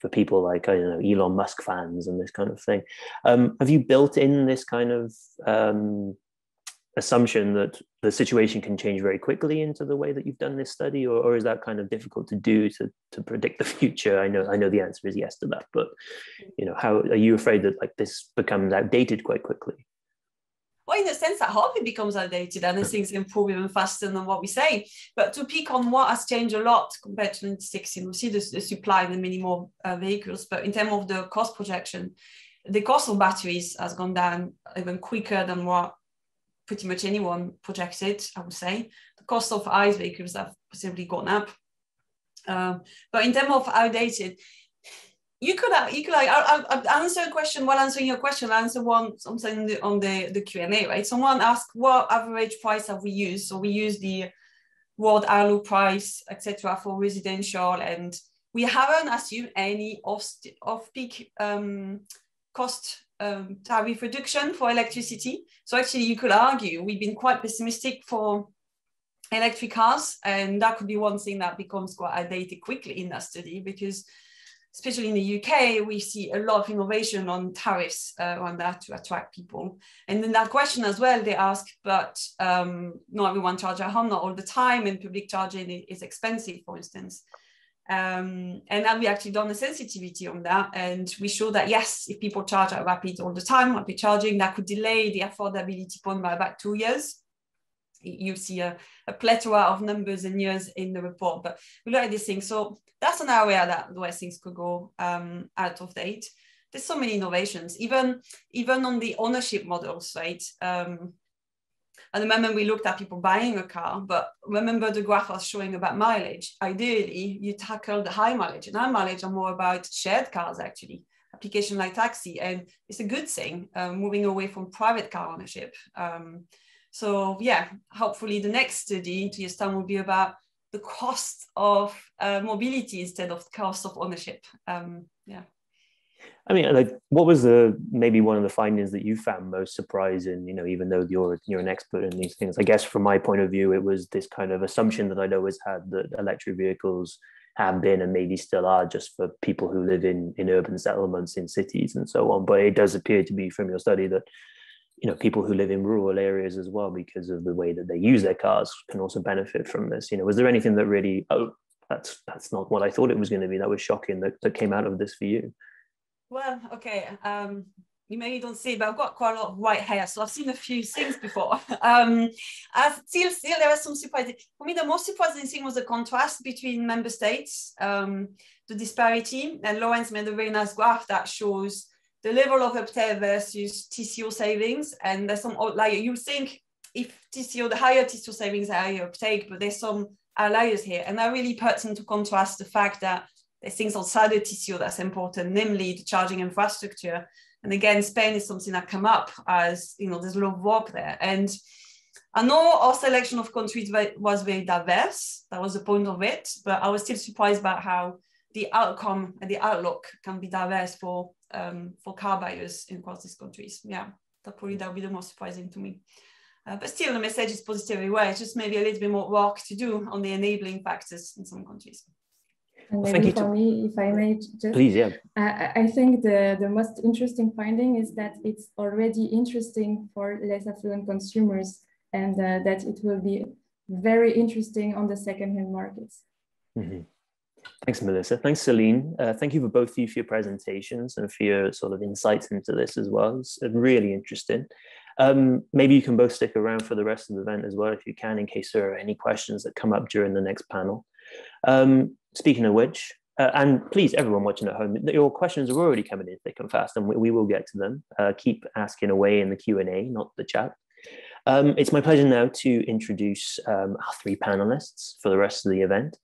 Speaker 1: for people like I don't know Elon Musk fans and this kind of thing. Um, have you built in this kind of um, assumption that the situation can change very quickly into the way that you've done this study, or, or is that kind of difficult to do to to predict the future? I know I know the answer is yes to that, but you know, how are you afraid that like this becomes outdated quite quickly?
Speaker 4: Well, in a sense, that hope it becomes outdated and things improve even faster than what we say. But to pick on what has changed a lot compared to 2016, we see the, the supply and the many more uh, vehicles. But in terms of the cost projection, the cost of batteries has gone down even quicker than what pretty much anyone projected, I would say. The cost of ICE vehicles have possibly gone up. Um, but in terms of outdated, you could you could like I'll, I'll, answer a question while answering your question. I'll answer one something on the, the, Q and A. Right? Someone asked what average price have we used? So we use the world outlook price, etc., for residential, and we haven't assumed any off off peak um, cost um, tariff reduction for electricity. So actually, you could argue we've been quite pessimistic for electric cars, and that could be one thing that becomes quite outdated quickly in that study because especially in the UK, we see a lot of innovation on tariffs uh, on that to attract people. And then that question as well, they ask, but um, not everyone charges at home, not all the time, and public charging is expensive, for instance. Um, and then we actually done a sensitivity on that, and we show that yes, if people charge at rapid all the time, rapid charging, that could delay the affordability point by about two years you see a, a, plethora of numbers and years in the report, but we look at these things. So that's an area that where things could go um, out of date. There's so many innovations, even even on the ownership models, right? Um, at the moment we looked at people buying a car, but remember the graph I was showing about mileage. Ideally, you tackle the high mileage, and high mileage are more about shared cars actually, application like taxi, and it's a good thing, uh, moving away from private car ownership. Um, so yeah, hopefully the next study to your will be about the cost of uh, mobility instead of the cost of ownership. Um, yeah.
Speaker 1: I mean, like, what was the maybe one of the findings that you found most surprising? You know, even though you're you're an expert in these things, I guess from my point of view, it was this kind of assumption that I'd always had that electric vehicles have been and maybe still are just for people who live in in urban settlements in cities and so on. But it does appear to be from your study that you know people who live in rural areas as well because of the way that they use their cars can also benefit from this you know was there anything that really oh that's that's not what i thought it was going to be that was shocking that, that came out of this for you
Speaker 4: well okay um you maybe don't see, but I've got quite a lot of white hair, so I've seen a few things before. um, I still, still, there was some surprising. For me, the most surprising thing was the contrast between member states, um, the disparity. And Lawrence made a very nice graph that shows the level of uptake versus TCO savings. And there's some like you think if TCO, the higher TCO savings, the higher uptake, but there's some outliers here. And that really puts into contrast the fact that there's things outside the TCO that's important, namely the charging infrastructure. And again, Spain is something that come up as, you know, there's a lot of work there. And I know our selection of countries was very diverse. That was the point of it, but I was still surprised about how the outcome and the outlook can be diverse for um, for car buyers in across these countries. Yeah, that probably that would be the most surprising to me. Uh, but still, the message is positive everywhere. It's just maybe a little bit more work to do on the enabling factors in some countries.
Speaker 5: And maybe for me, if I may just,
Speaker 1: please, yeah.
Speaker 5: I, I think the, the most interesting finding is that it's already interesting for less affluent consumers and uh, that it will be very interesting on the second-hand markets.
Speaker 1: Mm -hmm. Thanks, Melissa. Thanks, Celine. Uh, thank you for both of you for your presentations and for your sort of insights into this as well. It's really interesting. Um, maybe you can both stick around for the rest of the event as well if you can, in case there are any questions that come up during the next panel. Um, speaking of which, uh, and please, everyone watching at home, your questions are already coming in thick and fast, and we, we will get to them. Uh, keep asking away in the Q&A, not the chat. Um, it's my pleasure now to introduce um, our three panelists for the rest of the event.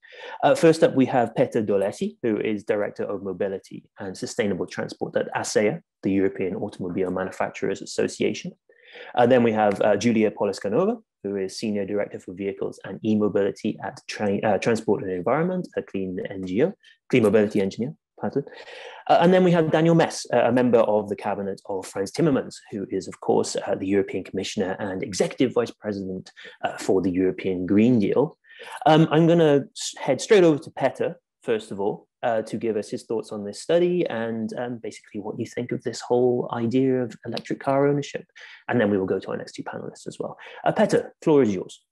Speaker 1: Uh, first up, we have Peter Dolejsi, who is Director of Mobility and Sustainable Transport at ACEA, the European Automobile Manufacturers Association. Uh, then we have uh, Julia Poliscanova, who is Senior Director for Vehicles and E-Mobility at Tra uh, Transport and Environment, a clean NGO, Clean Mobility Engineer, pardon. Uh, and then we have Daniel Mes, uh, a member of the cabinet of Frans Timmermans, who is, of course, uh, the European Commissioner and Executive Vice President for the European Green Deal. Um, I'm going to head straight over to Petr, first of all, uh, to give us his thoughts on this study and um, basically what you think of this whole idea of electric car ownership. And then we will go to our next two panelists as well. Uh, Peter, floor is yours.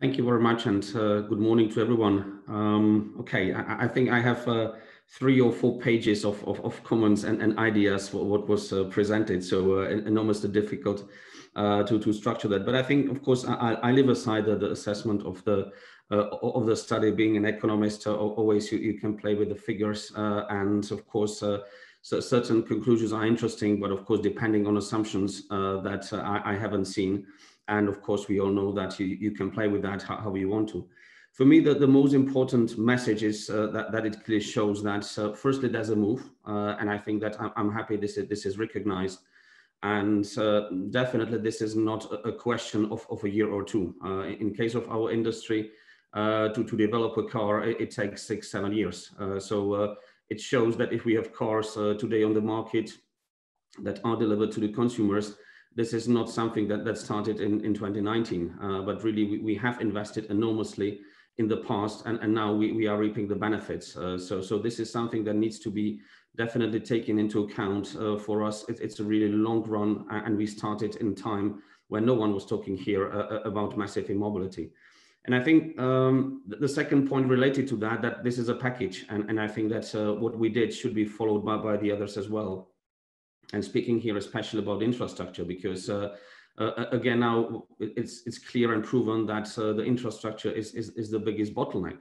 Speaker 6: Thank you very much and uh, good morning to everyone. Um, okay, I, I, think I have uh, three or four pages of, of, of comments and, and, ideas for what was uh, presented, so uh, enormously difficult to, to structure that. But I think, of course, I, I leave aside the, the assessment of the uh, of the study. Being an economist, uh, always you, you can play with the figures, uh, and of course, so certain conclusions are interesting, but of course, depending on assumptions that I, I, haven't seen. And of course, we all know that you, you can play with that how, you want to for me, the, the most important message is uh, that, that it clearly shows that, uh, firstly, there's a move. Uh, and I think that I'm, I'm, happy this is, this is recognized. And definitely, this is not a, question of, of a year or two. in case of our industry, uh, to, to develop a car, it, it takes six, seven years. Uh, so uh, it shows that if we have cars today on the market that are delivered to the consumers, this is not something that, that started in, in 2019, but really we, we have invested enormously in the past and, and now we, we are reaping the benefits. Uh, so, so this is something that needs to be definitely taken into account uh, for us. It, it's a really long run and we started in time when no one was talking here uh, about massive e-mobility. And I think um, the second point related to that, that this is a package. And, and I think that uh, what we did should be followed by, by the others as well. And speaking here especially about infrastructure, because uh, uh, again, now it's, it's clear and proven that uh, the infrastructure is, is, is the biggest bottleneck.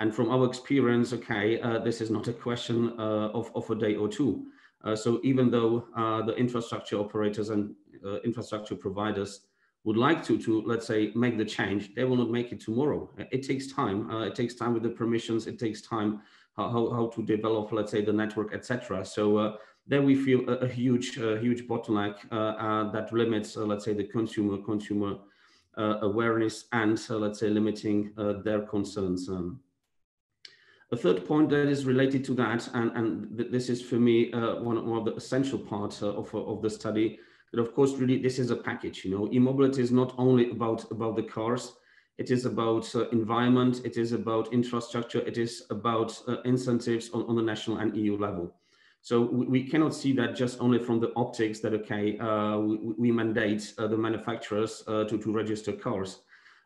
Speaker 6: And from our experience, okay, uh, this is not a question uh, of, of a day or two. so even though the infrastructure operators and infrastructure providers would like to, to let's say, make the change, they will not make it tomorrow. It takes time. Uh, it takes time with the permissions. It takes time how, how, how to develop, let's say, the network, etc. So there we feel a, a huge, uh, huge bottleneck uh, uh, that limits, uh, let's say, the consumer consumer awareness and, let's say, limiting their concerns. Um, a third point that is related to that, and, and th this is for me one, one of the essential parts of, of the study, but of course, really, this is a package. You know, e-mobility is not only about about the cars. It is about uh, environment. It is about infrastructure. It is about uh, incentives on, on the national and EU level. So we, cannot see that just only from the optics that okay, uh, we, we, mandate uh, the manufacturers uh, to to register cars.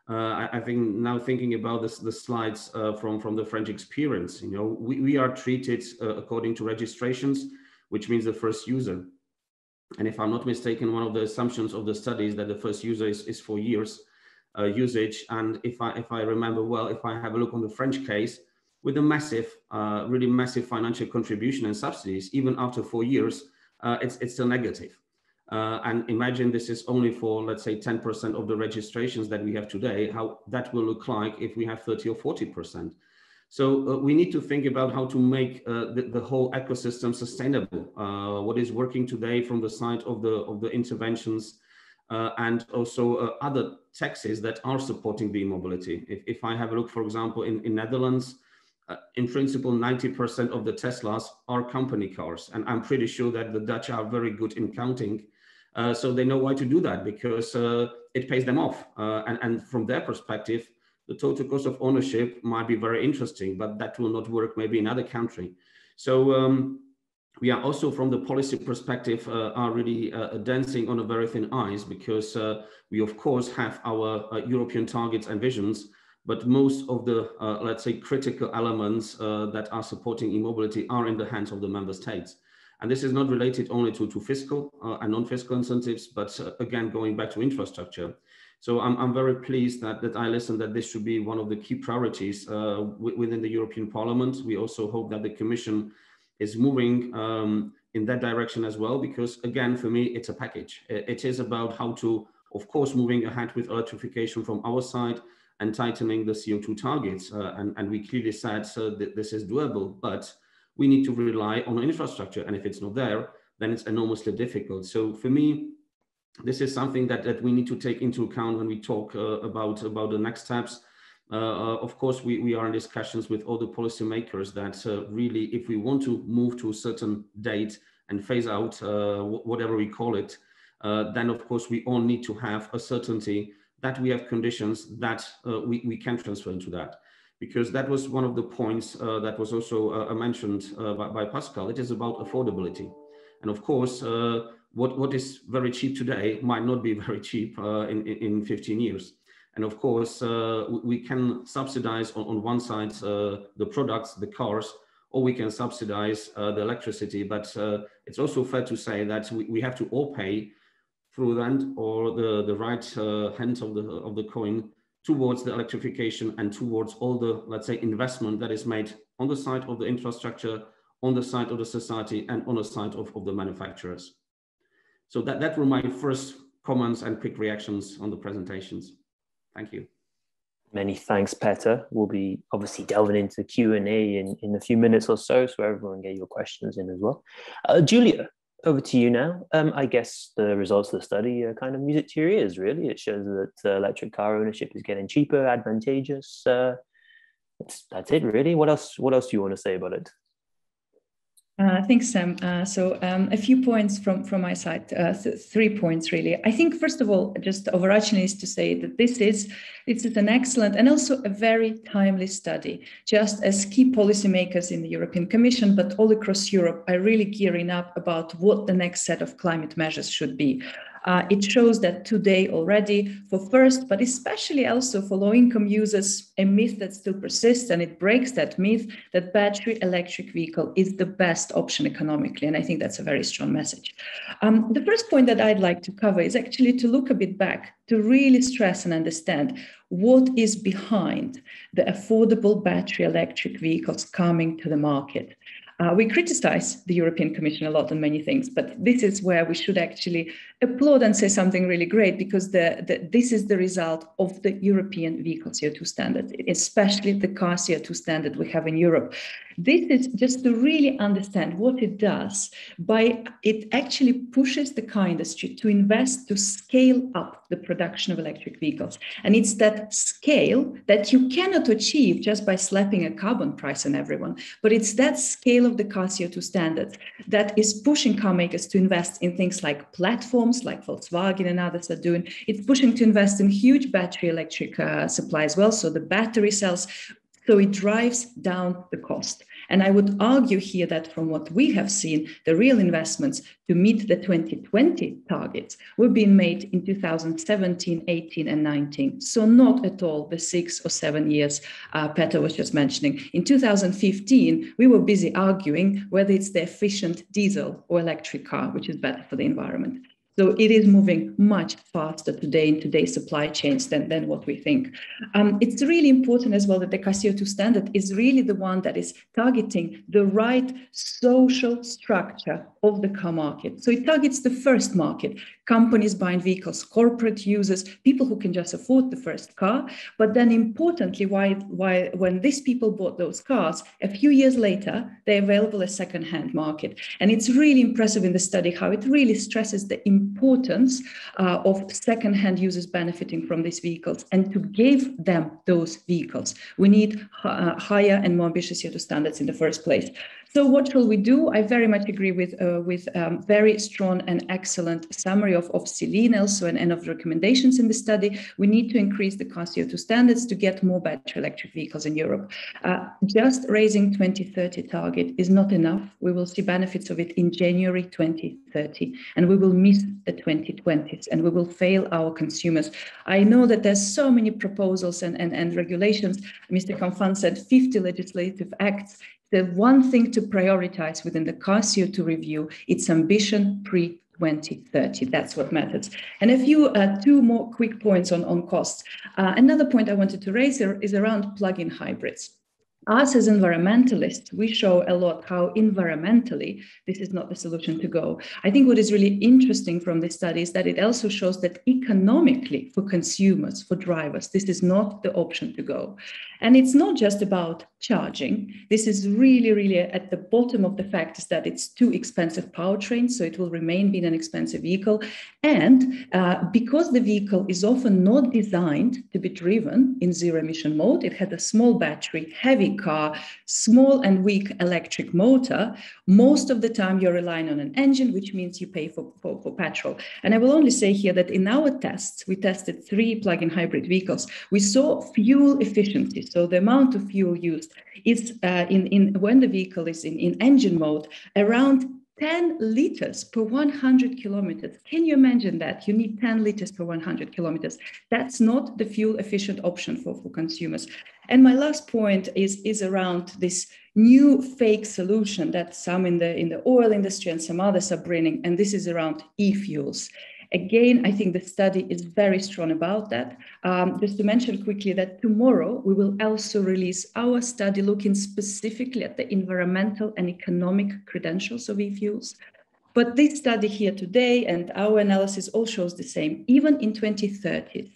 Speaker 6: Uh, I, I, think now thinking about this, the slides from from the French experience, you know, we, we are treated according to registrations, which means the first user. And if I'm not mistaken, one of the assumptions of the study is that the first user is, is for years uh, usage. And if I, if I remember well, if I have a look on the French case, with a massive, uh, really massive financial contribution and subsidies, even after four years, uh, it's, it's still negative. Uh, and imagine this is only for, let's say, 10% of the registrations that we have today, how that will look like if we have 30 or 40%. So uh, we need to think about how to make uh, the, the, whole ecosystem sustainable. Uh, what is working today from the side of the of the interventions uh, and also uh, other taxes that are supporting the mobility. If, if I have a look, for example, in, in Netherlands, uh, in principle, 90% of the Teslas are company cars. And I'm pretty sure that the Dutch are very good in counting. so they know why to do that because it pays them off. and, and from their perspective, the total cost of ownership might be very interesting, but that will not work maybe in other country. So um, we are also from the policy perspective uh, are really uh, dancing on a very thin ice because uh, we of course have our uh, European targets and visions, but most of the, uh, let's say, critical elements uh, that are supporting e-mobility are in the hands of the member states. And this is not related only to, to fiscal and non-fiscal incentives, but again, going back to infrastructure. So I'm, I'm very pleased that, that I listened that this should be one of the key priorities uh, within the European Parliament. We also hope that the Commission is moving um, in that direction as well, because again, for me, it's a package. It is about how to, of course, moving ahead with electrification from our side and tightening the CO2 targets. Uh, and, and we clearly said uh, that this is doable, but we need to rely on infrastructure. And if it's not there, then it's enormously difficult. So for me, this is something that, that we need to take into account when we talk uh, about, about the next steps. Uh, uh, of course, we, we are in discussions with all the policymakers that uh, really, if we want to move to a certain date and phase out uh, whatever we call it, then of course we all need to have a certainty that we have conditions that we, we can transfer into that. Because that was one of the points that was also mentioned by, by Pascal. It is about affordability. And of course, what, what is very cheap today might not be very cheap uh, in, in 15 years. And of course, uh, we can subsidize on, on one side uh, the products, the cars, or we can subsidize uh, the electricity. But uh, it's also fair to say that we, we have to all pay through the or the, the right uh, hand of the, of the coin towards the electrification and towards all the, let's say, investment that is made on the side of the infrastructure, on the side of the society, and on the side of, of the manufacturers. So that, that were my first comments and quick reactions on the presentations. Thank you.
Speaker 1: Many thanks, Peter. We'll be obviously delving into Q&A in, in a few minutes or so, so everyone get your questions in as well. Uh, Julia, over to you now. Um, I guess the results of the study are kind of music to your ears, really. It shows that uh, electric car ownership is getting cheaper, advantageous. Uh, that's, that's it, really. What else? What else do you want to say about it?
Speaker 7: Uh, thanks, Sam. Uh, so um, a few points from, from my side, uh, th three points really. I think first of all, just overarching is to say that this is this is an excellent and also a very timely study. Just as key policymakers in the European Commission, but all across Europe, are really gearing up about what the next set of climate measures should be. Uh, it shows that today already for first, but especially also for low income users, a myth that still persists and it breaks that myth that battery electric vehicle is the best option economically. And I think that's a very strong message. Um, the first point that I'd like to cover is actually to look a bit back to really stress and understand what is behind the affordable battery electric vehicles coming to the market. Uh, we criticize the European Commission a lot on many things, but this is where we should actually applaud and say something really great because the, the, this is the result of the European vehicle CO2 standard, especially the car CO2 standard we have in Europe. This is just to really understand what it does by it actually pushes the car industry to invest to scale up the production of electric vehicles. And it's that scale that you cannot achieve just by slapping a carbon price on everyone, but it's that scale of the car CO2 standard that is pushing car makers to invest in things like platforms, like Volkswagen and others are doing. It's pushing to invest in huge battery electric uh, supply as well. So the battery cells so it drives down the cost. And I would argue here that from what we have seen, the real investments to meet the 2020 targets were being made in 2017, 18, and 19. So not at all the six or seven years uh, Peter was just mentioning. In 2015, we were busy arguing whether it's the efficient diesel or electric car, which is better for the environment. So it is moving much faster today in today's supply chains than, than what we think. Um, it's really important as well that the CO2 standard is really the one that is targeting the right social structure of the car market. So it targets the first market, companies buying vehicles, corporate users, people who can just afford the first car. But then importantly, why, why when these people bought those cars, a few years later, they're available as second-hand market. And it's really impressive in the study how it really stresses the importance uh, of second-hand users benefiting from these vehicles and to give them those vehicles. We need uh, higher and more ambitious CO2 standards in the first place. So what shall we do? I very much agree with, uh, with um, very strong and excellent summary of, of Celine also and, and of the recommendations in the study. We need to increase the car CO2 standards to get more battery electric vehicles in Europe. Uh, just raising 2030 target is not enough. We will see benefits of it in January 2030, and we will miss the 2020s and we will fail our consumers. I know that there's so many proposals and, and, and regulations. Mr. Canfin said 50 legislative acts the one thing to prioritize within the car CO2 review, its ambition pre 2030. That's what matters. And a few, uh, two more quick points on, on costs. Uh, another point I wanted to raise is around plug-in hybrids. Us as environmentalists, we show a lot how environmentally this is not the solution to go. I think what is really interesting from this study is that it also shows that economically for consumers, for drivers, this is not the option to go. And it's not just about charging. This is really, really at the bottom of the fact is that it's too expensive powertrain, so it will remain being an expensive vehicle. And uh, because the vehicle is often not designed to be driven in zero emission mode, it had a small battery, heavy car, small and weak electric motor, most of the time you're relying on an engine, which means you pay for, for, for petrol. And I will only say here that in our tests, we tested three plug-in hybrid vehicles. We saw fuel efficiency so the amount of fuel used is uh, in, in when the vehicle is in, in engine mode around 10 liters per 100 kilometers. Can you imagine that? You need 10 liters per 100 kilometers. That's not the fuel efficient option for, for consumers. And my last point is, is around this new fake solution that some in the, in the oil industry and some others are bringing, and this is around e-fuels. Again, I think the study is very strong about that. Um, just to mention quickly that tomorrow we will also release our study looking specifically at the environmental and economic credentials of e-fuels. But this study here today and our analysis all shows the same. Even in 2030,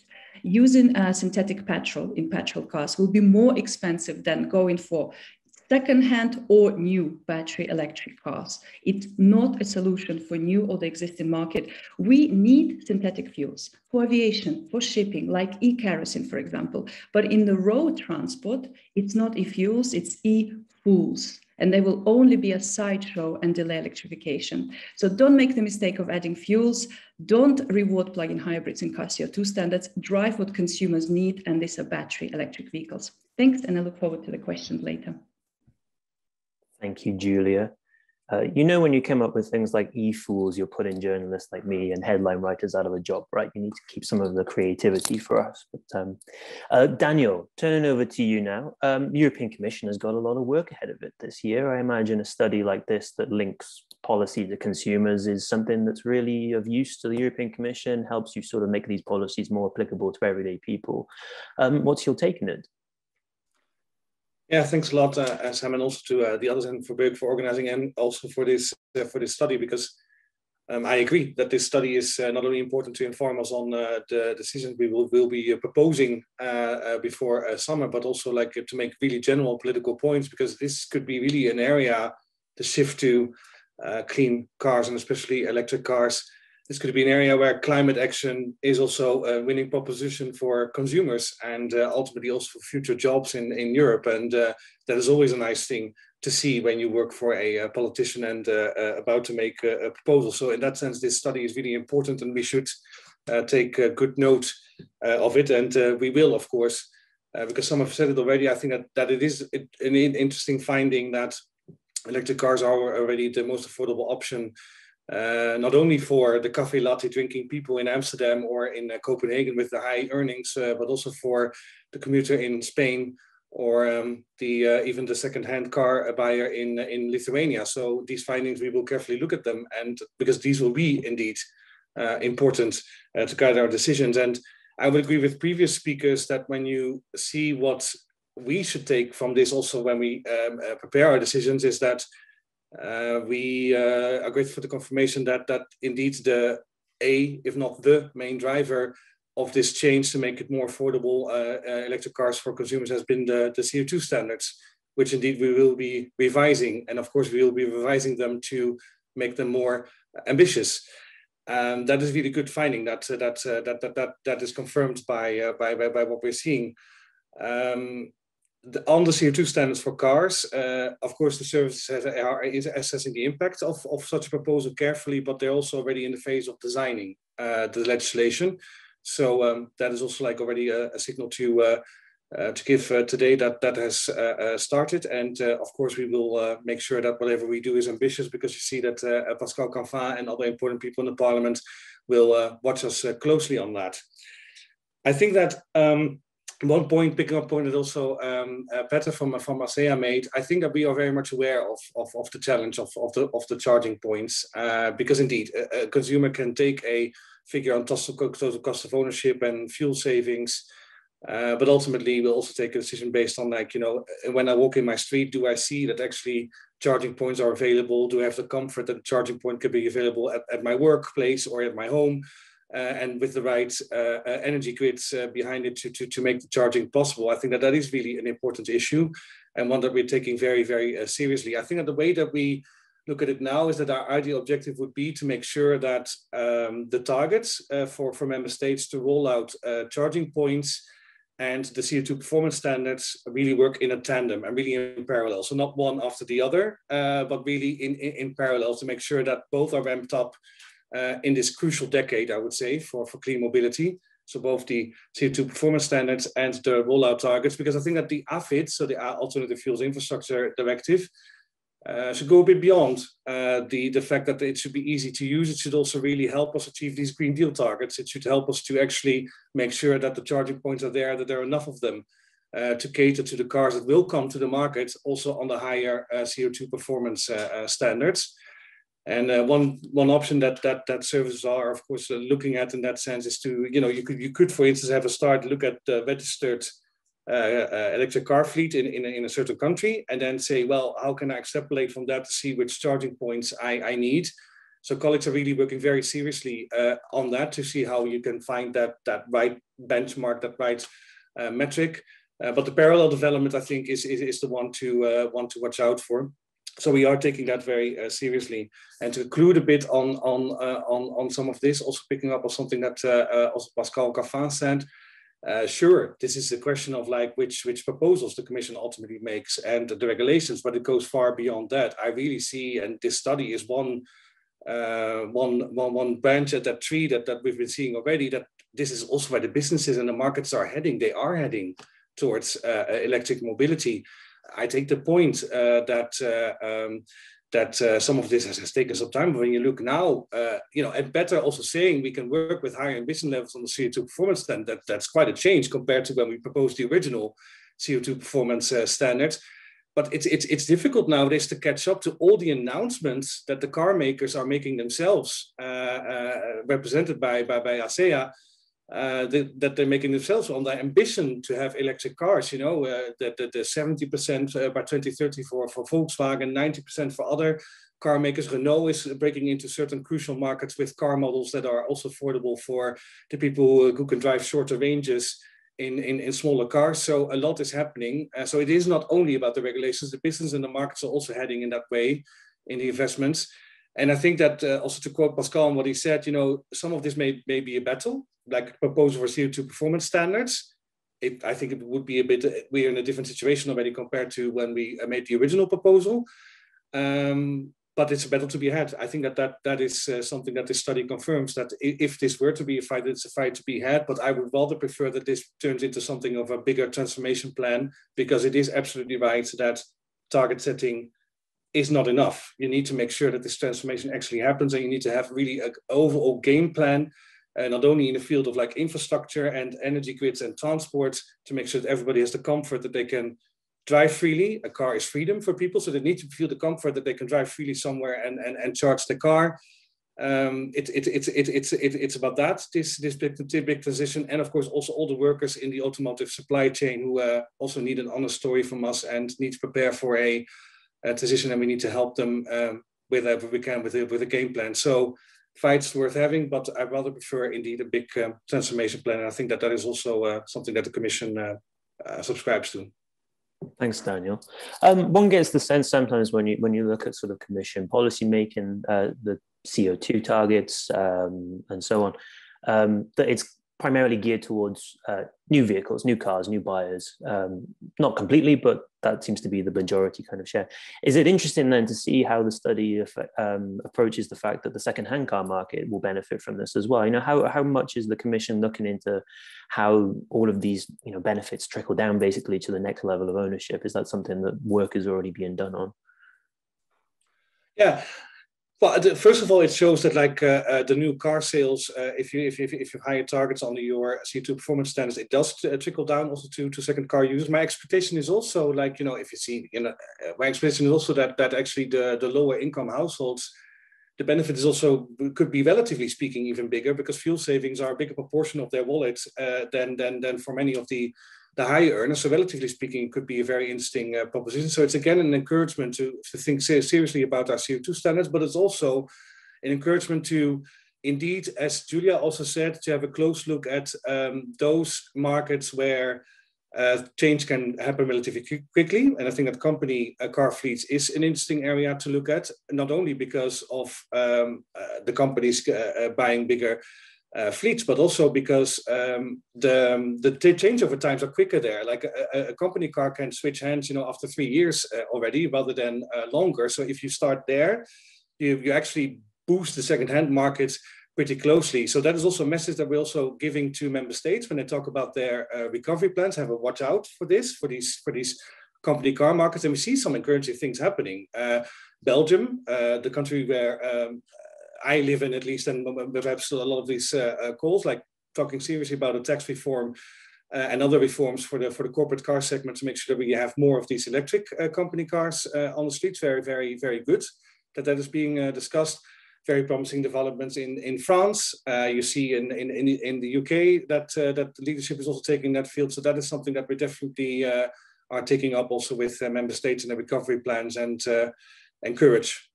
Speaker 7: using uh, synthetic petrol in petrol cars will be more expensive than going for second-hand or new battery electric cars. It's not a solution for new or the existing market. We need synthetic fuels for aviation, for shipping, like e-kerosene, for example. But in the road transport, it's not e-fuels, it's e-fools. And they will only be a sideshow and delay electrification. So don't make the mistake of adding fuels. Don't reward plug-in hybrids and car CO2 standards. Drive what consumers need, and these are battery electric vehicles. Thanks, and I look forward to the questions later.
Speaker 1: Thank you, Julia. Uh, you know, when you come up with things like e-fools, you're putting journalists like me and headline writers out of a job, right? You need to keep some of the creativity for us. But um, uh, Daniel, turning over to you now. Um, European Commission has got a lot of work ahead of it this year. I imagine a study like this that links policy to consumers is something that's really of use to the European Commission, helps you sort of make these policies more applicable to everyday people. Um, what's your take on it?
Speaker 8: Yeah, thanks a lot, uh, Sam, and also to uh, the others and for BEUC for organizing and also for this uh, for this study because um, I agree that this study is uh, not only important to inform us on uh, the decisions we will will be uh, proposing before summer, but also like to make really general political points because this could be really an area to shift to clean cars and especially electric cars this could be an area where climate action is also a winning proposition for consumers and uh, ultimately also for future jobs in, in Europe. And uh, that is always a nice thing to see when you work for a, a politician and uh, uh about to make a, a, proposal. So in that sense, this study is really important and we should uh, take good note uh, of it. And we will, of course, because some have said it already, I think that, that it is an interesting finding that electric cars are already the most affordable option uh, not only for the coffee latte drinking people in Amsterdam or in uh, Copenhagen with the high earnings, uh, but also for the commuter in Spain or um, the uh, even the second-hand car buyer in in Lithuania. So these findings we will carefully look at them, and because these will be indeed uh, important uh, to guide our decisions. And I would agree with previous speakers that when you see what we should take from this, also when we um, prepare our decisions, is that uh, we uh, are grateful for the confirmation that that indeed the a, if not the main driver of this change to make it more affordable uh, uh electric cars for consumers has been the, the CO2 standards, which indeed we will be revising. And of course, we will be revising them to make them more ambitious. Um, that is really good finding that, uh, that, uh, that, that, that, that is confirmed by, by, by, by, what we're seeing. Um, on the CO2 standards for cars, uh, of course, the service are, is assessing the impact of, of such a proposal carefully, but they're also already in the phase of designing uh, the legislation. So um, that is also like already a, a signal to uh, to give today that that has started. And of course, we will make sure that whatever we do is ambitious because you see that Pascal Canfin and other important people in the parliament will watch us closely on that. I think that um, one point, picking up point that also um, uh, Peter from from ACEA made, I think that we are very much aware of of, of the challenge of, of the of the charging points uh, because indeed a, a, consumer can take a figure on total cost of ownership and fuel savings Uh, but ultimately, we'll also take a decision based on like, you know, when I walk in my street, do I see that actually charging points are available? Do I have the comfort that a charging point could be available at, at my workplace or at my home? Uh, and with the right uh, uh energy grids uh, behind it to, to, to make the charging possible. I think that that is really an important issue and one that we're taking very, very uh, seriously. I think that the way that we look at it now is that our ideal objective would be to make sure that um, the targets for, for member states to roll out charging points and the CO2 performance standards really work in a tandem and really in parallel. So not one after the other, uh, but really in, in, in, parallel to make sure that both are ramped up uh, in this crucial decade, I would say, for, for clean mobility. So both the CO2 performance standards and the rollout targets, because I think that the AFID, so the Alternative Fuels Infrastructure Directive, uh, should go a bit beyond uh, the, the fact that it should be easy to use. It should also really help us achieve these Green Deal targets. It should help us to actually make sure that the charging points are there, that there are enough of them uh, to cater to the cars that will come to the market, also on the higher uh, CO2 performance uh, uh, standards. And one one option that that that services are, of course, looking at in that sense is to you know you could you could for instance have a start look at the registered uh, uh, electric car fleet in, in, a, in a certain country and then say, well, how can I extrapolate from that to see which starting points I, I need? So colleagues are really working very seriously uh, on that to see how you can find that, that right benchmark, that right uh, metric. Uh, but the parallel development, I think, is, is, is the one to, uh, one to watch out for. So we are taking that very seriously. And to conclude a bit on, on, on, on some of this, also picking up on something that also Pascal Canfin said, uh, sure, this is a question of like which which proposals the Commission ultimately makes and the regulations, but it goes far beyond that. I really see, and this study is one uh, one, one, one branch at that tree that, that we've been seeing already, that this is also where the businesses and the markets are heading. They are heading towards uh, electric mobility. I take the point uh, that uh, um, that uh, some of this has, has, taken some time. But when you look now, uh, you know, and better also saying we can work with higher ambition levels on the CO2 performance standard, that, that's quite a change compared to when we proposed the original CO2 performance uh, standards. But it's, it's, it's difficult nowadays to catch up to all the announcements that the car makers are making themselves, uh, represented by, by, by ACEA, uh, that they're making themselves on the ambition to have electric cars, you know, uh, that the, the 70% uh, by 2030 for, for Volkswagen, 90% for other car makers. Renault is breaking into certain crucial markets with car models that are also affordable for the people who, who can drive shorter ranges in, in, in smaller cars. So a lot is happening. Uh, so it is not only about the regulations, the business and the markets are also heading in that way in the investments. And I think that uh, also to quote Pascal on what he said, you know, some of this may, may be a battle, like proposal for CO2 performance standards. It, I think it would be a bit, we're in a different situation already compared to when we made the original proposal. Um, but it's a battle to be had. I think that that, that is uh, something that this study confirms that if this were to be a fight, it's a fight to be had. But I would rather prefer that this turns into something of a bigger transformation plan because it is absolutely right that target setting is not enough. You need to make sure that this transformation actually happens, and you need to have really an overall game plan, uh, not only in the field of like infrastructure and energy grids and transport, to make sure that everybody has the comfort that they can drive freely. A car is freedom for people, so they need to feel the comfort that they can drive freely somewhere and and, and charge the car. Um, it, it, it, it, it's, it, it's about that, this, this big, big transition. And of course, also all the workers in the automotive supply chain who uh, also need an honest story from us and need to prepare for a uh, transition, and we need to help them um, wherever we can with a, with a game plan. So fights worth having, but I rather prefer indeed a big um, transformation plan. And I think that that is also uh, something that the Commission uh, uh, subscribes to.
Speaker 1: Thanks, Daniel. Um, one gets the sense sometimes when you when you look at sort of Commission policy making, uh, the CO two targets, um, and so on, um, that it's primarily geared towards uh, new vehicles, new cars, new buyers. Um, not completely, but that seems to be the majority kind of share. Is it interesting then to see how the study um, approaches the fact that the second-hand car market will benefit from this as well? You know, how how much is the commission looking into how all of these you know benefits trickle down basically to the next level of ownership? Is that something that work is already being done on?
Speaker 8: Yeah, well, first of all, it shows that like uh, uh, the new car sales, uh, if you if you if you hire targets under your CO2 performance standards, it does uh, trickle down also to to second car users. My expectation is also like you know if you see you know uh, my expectation is also that that actually the the lower income households the benefit is also could be relatively speaking even bigger because fuel savings are a bigger proportion of their wallet uh, than, than, than for many of the, the high earners. So relatively speaking, could be a very interesting uh, proposition. So it's again an encouragement to, to think seriously about our CO2 standards, but it's also an encouragement to indeed, as Julia also said, to have a close look at um, those markets where uh, change can happen relatively quickly. And I think that company uh, car fleets is an interesting area to look at, not only because of um, uh, the companies uh, uh, buying bigger uh, fleets, but also because um, the, the changeover times are quicker there. Like a, a, company car can switch hands, you know, after three years already, rather than longer. So if you start there, you, you actually boost the second-hand markets pretty closely. So that is also a message that we're also giving to member states when they talk about their uh, recovery plans. Have a watch out for this, for these, for these company car markets, and we see some encouraging things happening. Uh, Belgium, uh, the country where um, I live in, at least, and perhaps still a lot of these uh, uh, calls, like talking seriously about a tax reform. Uh, and other reforms for the for the corporate car segment to make sure that we have more of these electric company cars on the streets. Very, very, very good that that is being discussed very promising developments in, in France. Uh, you see in, in, in, in the UK that, uh, that leadership is also taking that field. So that is something that we definitely uh, are taking up also with uh, member states and the recovery plans and uh, encourage.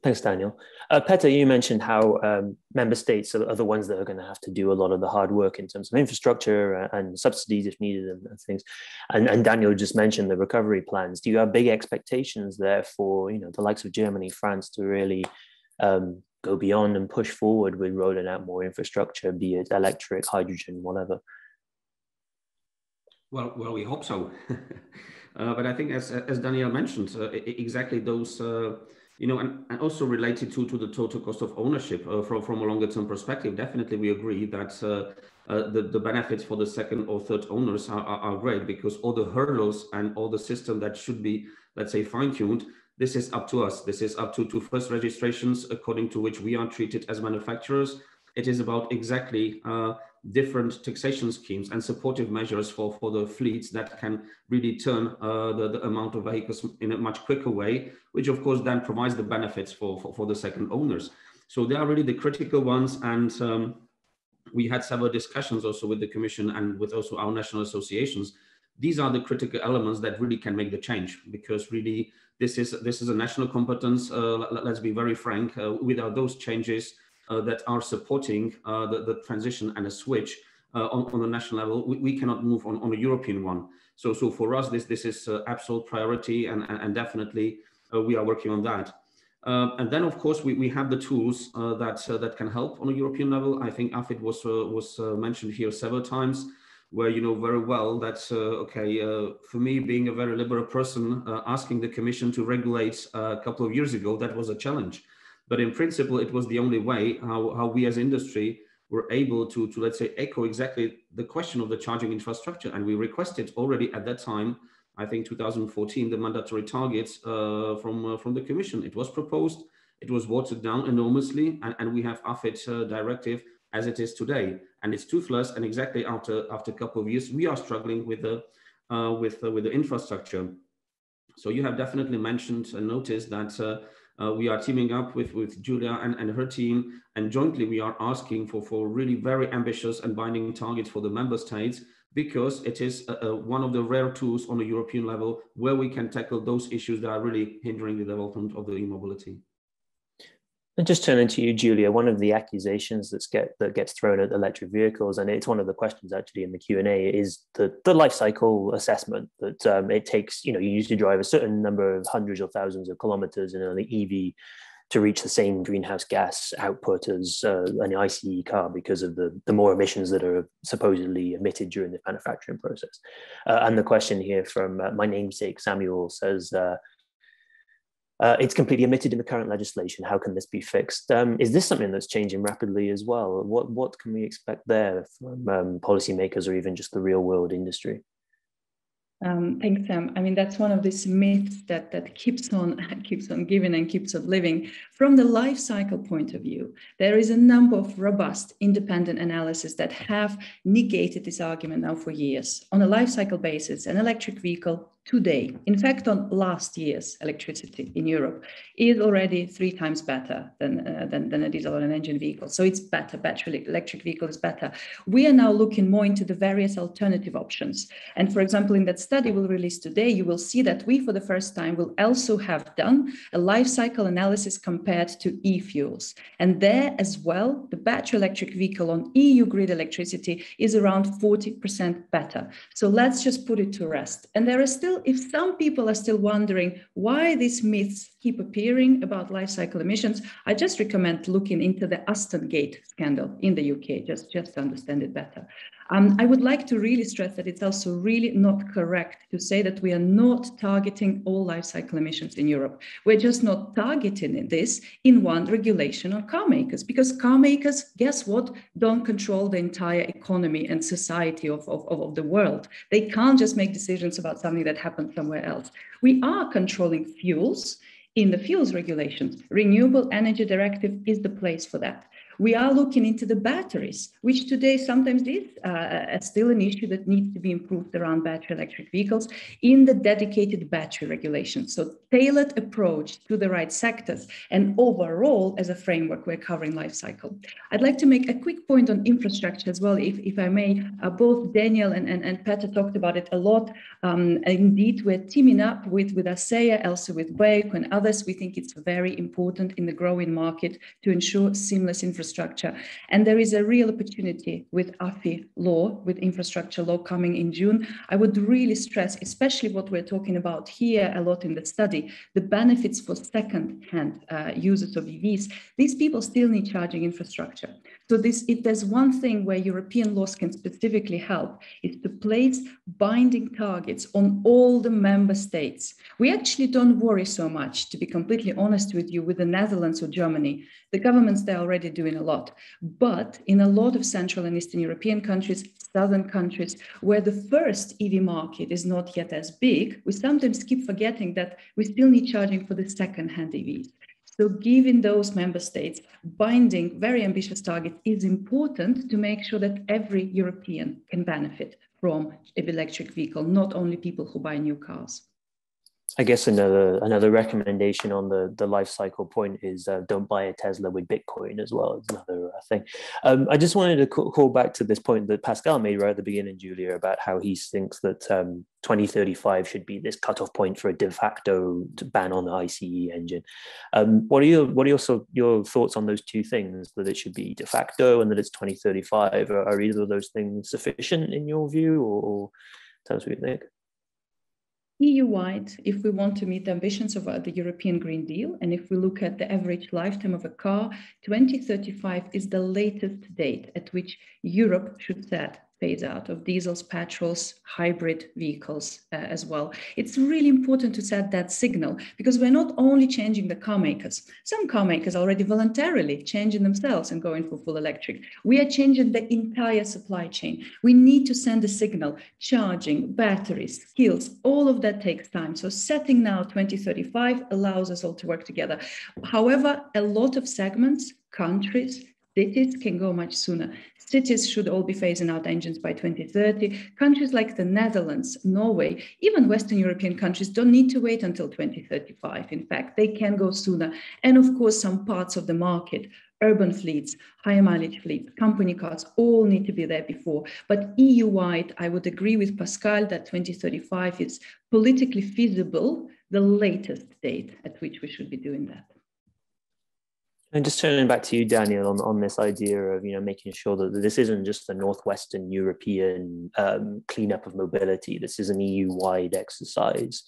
Speaker 1: Thanks, Daniel. Uh, Petter, you mentioned how um, member states are, the ones that are going to have to do a lot of the hard work in terms of infrastructure and subsidies if needed and, and things. And, and, Daniel just mentioned the recovery plans. Do you have big expectations there for you know the likes of Germany, France to really um, go beyond and push forward with rolling out more infrastructure, be it electric, hydrogen, whatever?
Speaker 6: Well, well, we hope so. uh, but I think, as as Daniel mentioned, uh, exactly those uh, you know, and, and also related to, to the total cost of ownership uh, from, from a longer term perspective, definitely we agree that uh, uh, the, the benefits for the second or third owners are, are, are, great because all the hurdles and all the system that should be, let's say, fine tuned, this is up to us. This is up to, to first registrations according to which we are treated as manufacturers. It is about exactly uh, different taxation schemes and supportive measures for, for the fleets that can really turn uh, the, the amount of vehicles in a much quicker way, which of course then provides the benefits for, for, for the second owners. So they are really the critical ones. And um, we had several discussions also with the Commission and with also our national associations. These are the critical elements that really can make the change because really this is this is a national competence. Uh, let's be very frank. Uh, without those changes, that are supporting uh, the, the transition and a switch uh, on, on a national level, we, we, cannot move on, on a European one. So, so for us, this, this is absolute priority and, and definitely we are working on that. Uh, and then, of course, we, we have the tools uh, that uh, that can help on a European level. I think AFID was was mentioned here several times, where you know very well that okay, for me being a very liberal person, asking the Commission to regulate a couple of years ago that was a challenge. But in principle, it was the only way how, how we as industry were able to, to, let's say, echo exactly the question of the charging infrastructure. And we requested already at that time, I think 2014, the mandatory targets uh, from, uh, from the Commission. It was proposed, it was watered down enormously, and, and we have AFID uh, directive as it is today. And it's toothless, and exactly after, after a couple of years, we are struggling with the, uh, with, uh, with the infrastructure. So you have definitely mentioned and noticed that uh, we are teaming up with, with Julia and, and her team, and jointly we are asking for, for really very ambitious and binding targets for the member states because it is one of the rare tools on a European level where we can tackle those issues that are really hindering the development of the e-mobility.
Speaker 1: And just turning to you, Julia, one of the accusations that's get that gets thrown at electric vehicles, and it's one of the questions actually in the Q and A, is the the life cycle assessment that um, it takes. You know, you used to drive a certain number of hundreds or thousands of kilometers in an EV to reach the same greenhouse gas output as uh, an ICE car because of the, the more emissions that are supposedly emitted during the manufacturing process. Uh, and the question here from uh, my namesake Samuel says, uh, it's completely omitted in the current legislation. How can this be fixed? Um, is this something that's changing rapidly as well? What what can we expect there from um, policymakers or even just the real world industry?
Speaker 7: Um, thanks, Sam. I mean, that's one of these myths that that keeps on keeps on giving and keeps on living. From the life cycle point of view, there is a number of robust, independent analyses that have negated this argument now for years. On a life cycle basis, an electric vehicle today, in fact, on last year's electricity in Europe, is already three times better than, uh, than, than, a diesel or an engine vehicle. So it's better, battery electric vehicle is better. We are now looking more into the various alternative options. And for example, in that study we'll release today, you will see that we, for the first time, will also have done a life cycle analysis compared to e-fuels. And there as well, the battery electric vehicle on EU grid electricity is around 40% better. So let's just put it to rest. And there are still if some people are still wondering why these myths keep appearing about life cycle emissions, I just recommend looking into the Aston Gate scandal in the UK, just, just to understand it better. Um, I would like to really stress that it's also really not correct to say that we are not targeting all life cycle emissions in Europe. We're just not targeting this in one regulation on car makers because car makers, guess what, don't control the entire economy and society of, of, of the world. They can't just make decisions about something that happened somewhere else. We are controlling fuels in the fuels regulations. Renewable Energy Directive is the place for that. We are looking into the batteries, which today sometimes is uh, still an issue that needs to be improved around battery electric vehicles in the dedicated battery regulation. So tailored approach to the right sectors and overall as a framework, we're covering life cycle. I'd like to make a quick point on infrastructure as well, if, if I may. Uh, both Daniel and, and, and Peter talked about it a lot. Um, indeed, we're teaming up with, with ACEA, also with BEUC and others. We think it's very important in the growing market to ensure seamless infrastructure infrastructure. And there is a real opportunity with AFI law, with infrastructure law coming in June. I would really stress, especially what we're talking about here a lot in the study, the benefits for second-hand uh, users of EVs. These people still need charging infrastructure. So this, if there's one thing where European laws can specifically help, is to place binding targets on all the member states. We actually don't worry so much, to be completely honest with you, with the Netherlands or Germany. The governments, they're already doing a lot. But in a lot of Central and Eastern European countries, Southern countries, where the first EV market is not yet as big, we sometimes keep forgetting that we still need charging for the second-hand EVs. So giving those member states binding, very ambitious targets is important to make sure that every European can benefit from an electric vehicle, not only people who buy new cars.
Speaker 1: I guess another another recommendation on the the life cycle point is uh, don't buy a Tesla with Bitcoin as well. It's another uh, thing. Um, I just wanted to call back to this point that Pascal made right at the beginning, Julia, about how he thinks that um, 2035 should be this cutoff point for a de facto ban on the ICE engine. Um, what are your what are your your thoughts on those two things? That it should be de facto and that it's 2035. Are, are either of those things sufficient in your view, or, or tell us what you think?
Speaker 7: EU-wide, if we want to meet the ambitions of uh, the European Green Deal, and if we look at the average lifetime of a car, 2035 is the latest date at which Europe should set phase out of diesels, petrols, hybrid vehicles uh, as well. It's really important to set that signal because we're not only changing the car makers. Some car makers already voluntarily changing themselves and going for full electric. We are changing the entire supply chain. We need to send a signal, charging, batteries, skills, all of that takes time. So setting now 2035 allows us all to work together. However, a lot of segments, countries, cities can go much sooner. Cities should all be phasing out engines by 2030. Countries like the Netherlands, Norway, even Western European countries don't need to wait until 2035. In fact, they can go sooner. And of course, some parts of the market, urban fleets, high mileage fleets, company cars, all need to be there before. But EU wide, I would agree with Pascal that 2035 is politically feasible, the latest date at which we should be doing that.
Speaker 1: And just turning back to you, Daniel, on, on this idea of you know making sure that this isn't just a northwestern European um, cleanup of mobility. This is an EU-wide exercise.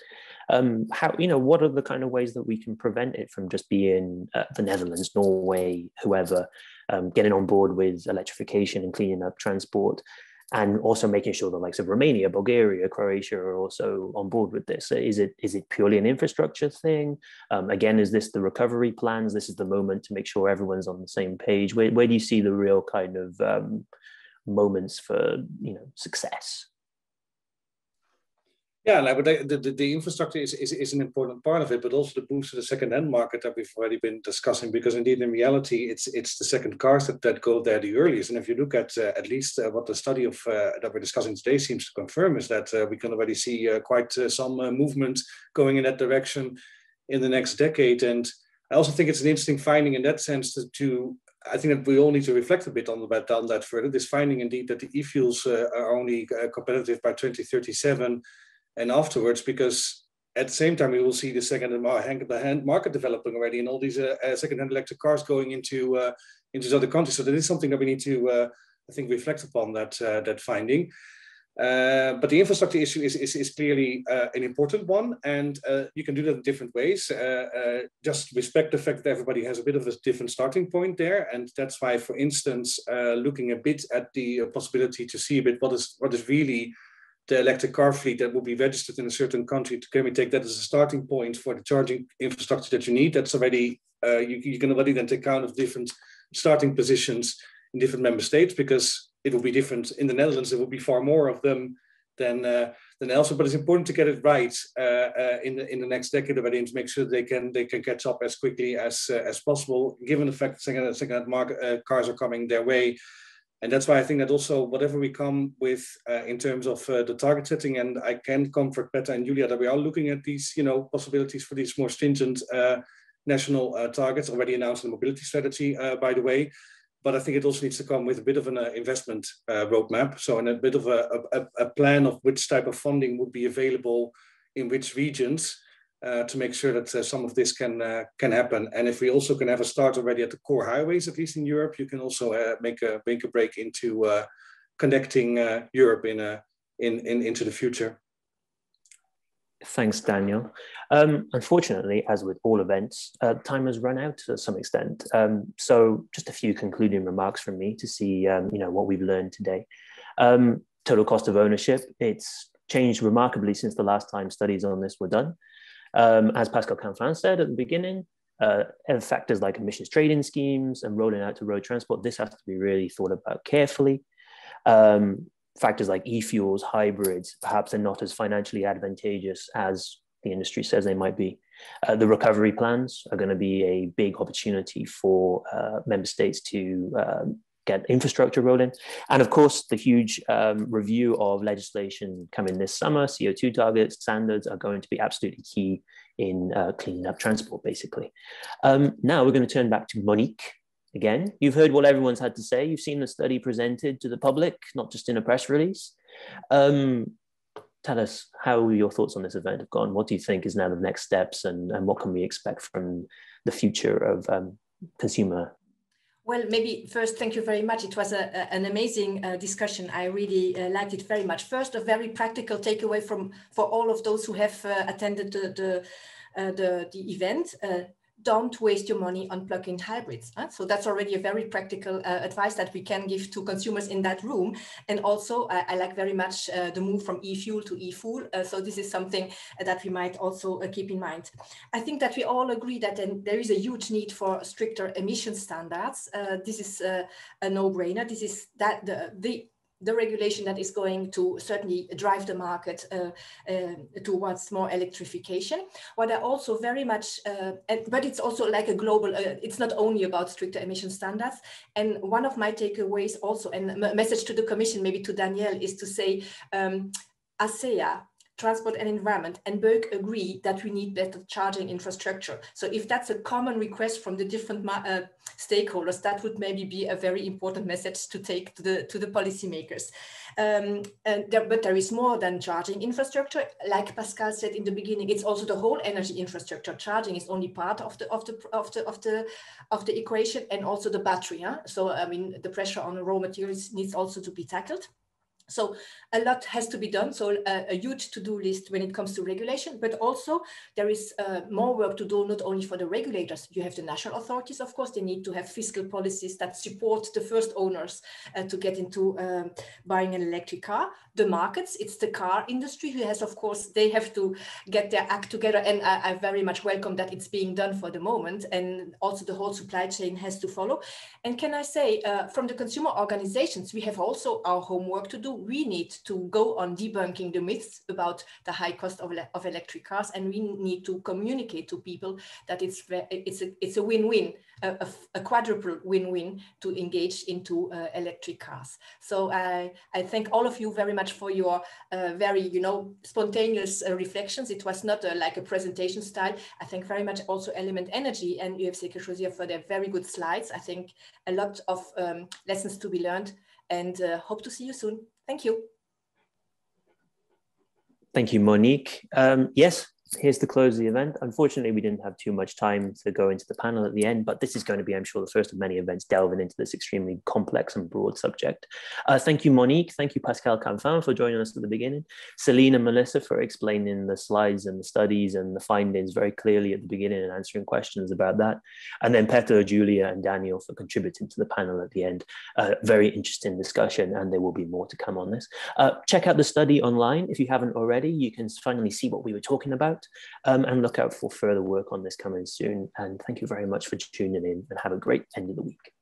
Speaker 1: Um, how you know what are the kind of ways that we can prevent it from just being uh, the Netherlands, Norway, whoever um, getting on board with electrification and cleaning up transport? And also making sure the likes of Romania, Bulgaria, Croatia are also on board with this. Is it is it purely an infrastructure thing? Um, again, is this the recovery plans? This is the moment to make sure everyone's on the same page. Where, where do you see the real kind of um, moments for you know success?
Speaker 8: Yeah, but the, the, the infrastructure is, is, is an important part of it, but also the boost to the second-hand market that we've already been discussing. Because indeed, in reality, it's it's the second cars that, that go there the earliest. And if you look at uh, at least uh, what the study of uh, that we're discussing today seems to confirm is that uh, we can already see uh, quite uh, some movement going in that direction in the next decade. And I also think it's an interesting finding in that sense to, to I think that we all need to reflect a bit on that, on that further. This finding indeed that the e-fuels are only competitive by 2037 and afterwards, because at the same time we will see the second-hand market developing already, and all these uh, uh, second-hand electric cars going into uh, into other countries. So that is something that we need to, uh, I think, reflect upon that uh, that finding. Uh, but the infrastructure issue is, is, is clearly an important one, and you can do that in different ways. just respect the fact that everybody has a bit of a different starting point there, and that's why, for instance, looking a bit at the possibility to see a bit what is what is really the electric car fleet that will be registered in a certain country, can we take that as a starting point for the charging infrastructure that you need? That's already, uh, you, you, can already then take account of different starting positions in different member states because it will be different. In the Netherlands, there will be far more of them than, uh, than elsewhere, but it's important to get it right uh, uh, in, the, in the next decade already to make sure they can, they can catch up as quickly as, uh, as possible, given the fact that second, second market, uh, cars are coming their way and that's why I think that also whatever we come with uh, in terms of uh, the target setting, and I can comfort Petra and Julia that we are looking at these, you know, possibilities for these more stringent uh, national uh, targets already announced in the mobility strategy, uh, by the way. But I think it also needs to come with a bit of an uh, investment roadmap, so and a bit of a, a, a plan of which type of funding would be available in which regions uh, to make sure that uh, some of this can uh, can happen. And if we also can have a start already at the core highways, at least in Europe, you can also uh, make a make a break into uh, connecting uh, Europe in a in, in into the future.
Speaker 1: Thanks, Daniel. Um, unfortunately, as with all events, time has run out to some extent. Um, so, just a few concluding remarks from me to see um, you know what we've learned today. Um, total cost of ownership. It's changed remarkably since the last time studies on this were done. Um, as Pascal Canfin said at the beginning, uh, factors like emissions trading schemes and rolling out to road transport, this has to be really thought about carefully. Um, factors like e-fuels, hybrids, perhaps are not as financially advantageous as the industry says they might be. Uh, the recovery plans are going to be a big opportunity for uh, member states to um, get infrastructure rolling. And of course, the huge um, review of legislation coming this summer, CO2 targets, standards are going to be absolutely key in uh, cleaning up transport, basically. Um, now we're going to turn back to Monique again. You've heard what everyone's had to say. You've seen the study presented to the public, not just in a press release. Um, tell us how your thoughts on this event have gone. What do you think is now the next steps and, and what can we expect from the future of um, consumer
Speaker 2: well, maybe first, thank you very much. It was a, a, an amazing uh, discussion. I really uh, liked it very much. First, a very practical takeaway from for all of those who have uh, attended the the, uh, the, the event. Don't waste your money on plug-in hybrids. Huh? So that's already a very practical uh, advice that we can give to consumers in that room. And also, I, I like very much uh, the move from e-fuel to e-fool. Uh, so this is something that we might also uh, keep in mind. I think that we all agree that there is a huge need for stricter emission standards. Uh, this is uh, a no-brainer. This is that the, the the regulation that is going to certainly drive the market uh, uh, towards more electrification. What I also very much, uh, but it's also like a global, uh, it's not only about stricter emission standards. And one of my takeaways also, and a message to the commission, maybe to Daniel, is to say, um, ACEA transport and environment and BEUC agree that we need better charging infrastructure. So if that's a common request from the different uh, stakeholders, that would maybe be a very important message to take to the, to the policymakers. Um, there, but there is more than charging infrastructure. Like Pascal said in the beginning, it's also the whole energy infrastructure. Charging is only part of the of the of the of the of the equation, and also the battery. Huh? So I mean, the pressure on raw materials needs also to be tackled. So a lot has to be done. So a, a huge to-do list when it comes to regulation, but also there is uh, more work to do, not only for the regulators. You have the national authorities, of course, they need to have fiscal policies that support the first owners uh, to get into um, buying an electric car. The markets, it's the car industry who has, of course, they have to get their act together. And I, I very much welcome that it's being done for the moment. And also the whole supply chain has to follow. And can I say, uh, from the consumer organizations, we have also our homework to do we need to go on debunking the myths about the high cost of, of electric cars, and we need to communicate to people that it's it's a it's a win-win, a, a, quadruple win-win to engage into uh, electric cars. So I I thank all of you very much for your uh, very you know spontaneous uh, reflections. It was not like a presentation style. I thank very much also Element Energy and UFC Choisir for their very good slides. I think a lot of um, lessons to be learned and uh, hope to see you soon. Thank you.
Speaker 1: Thank you, Monique. Um, yes, here's the close of the event. Unfortunately, we didn't have too much time to go into the panel at the end, but this is going to be, I'm sure, the first of many events delving into this extremely complex and broad subject. Uh, thank you, Monique. Thank you, Pascal Canfin, for joining us at the beginning. Celine and Melissa for explaining the slides and the studies and the findings very clearly at the beginning and answering questions about that. And then Peter, Julia, and Daniel for contributing to the panel at the end. Uh, very interesting discussion, and there will be more to come on this. Uh, check out the study online if you haven't already. You can finally see what we were talking about um, and look out for further work on this coming soon. And thank you very much for tuning in and have a great end of the week.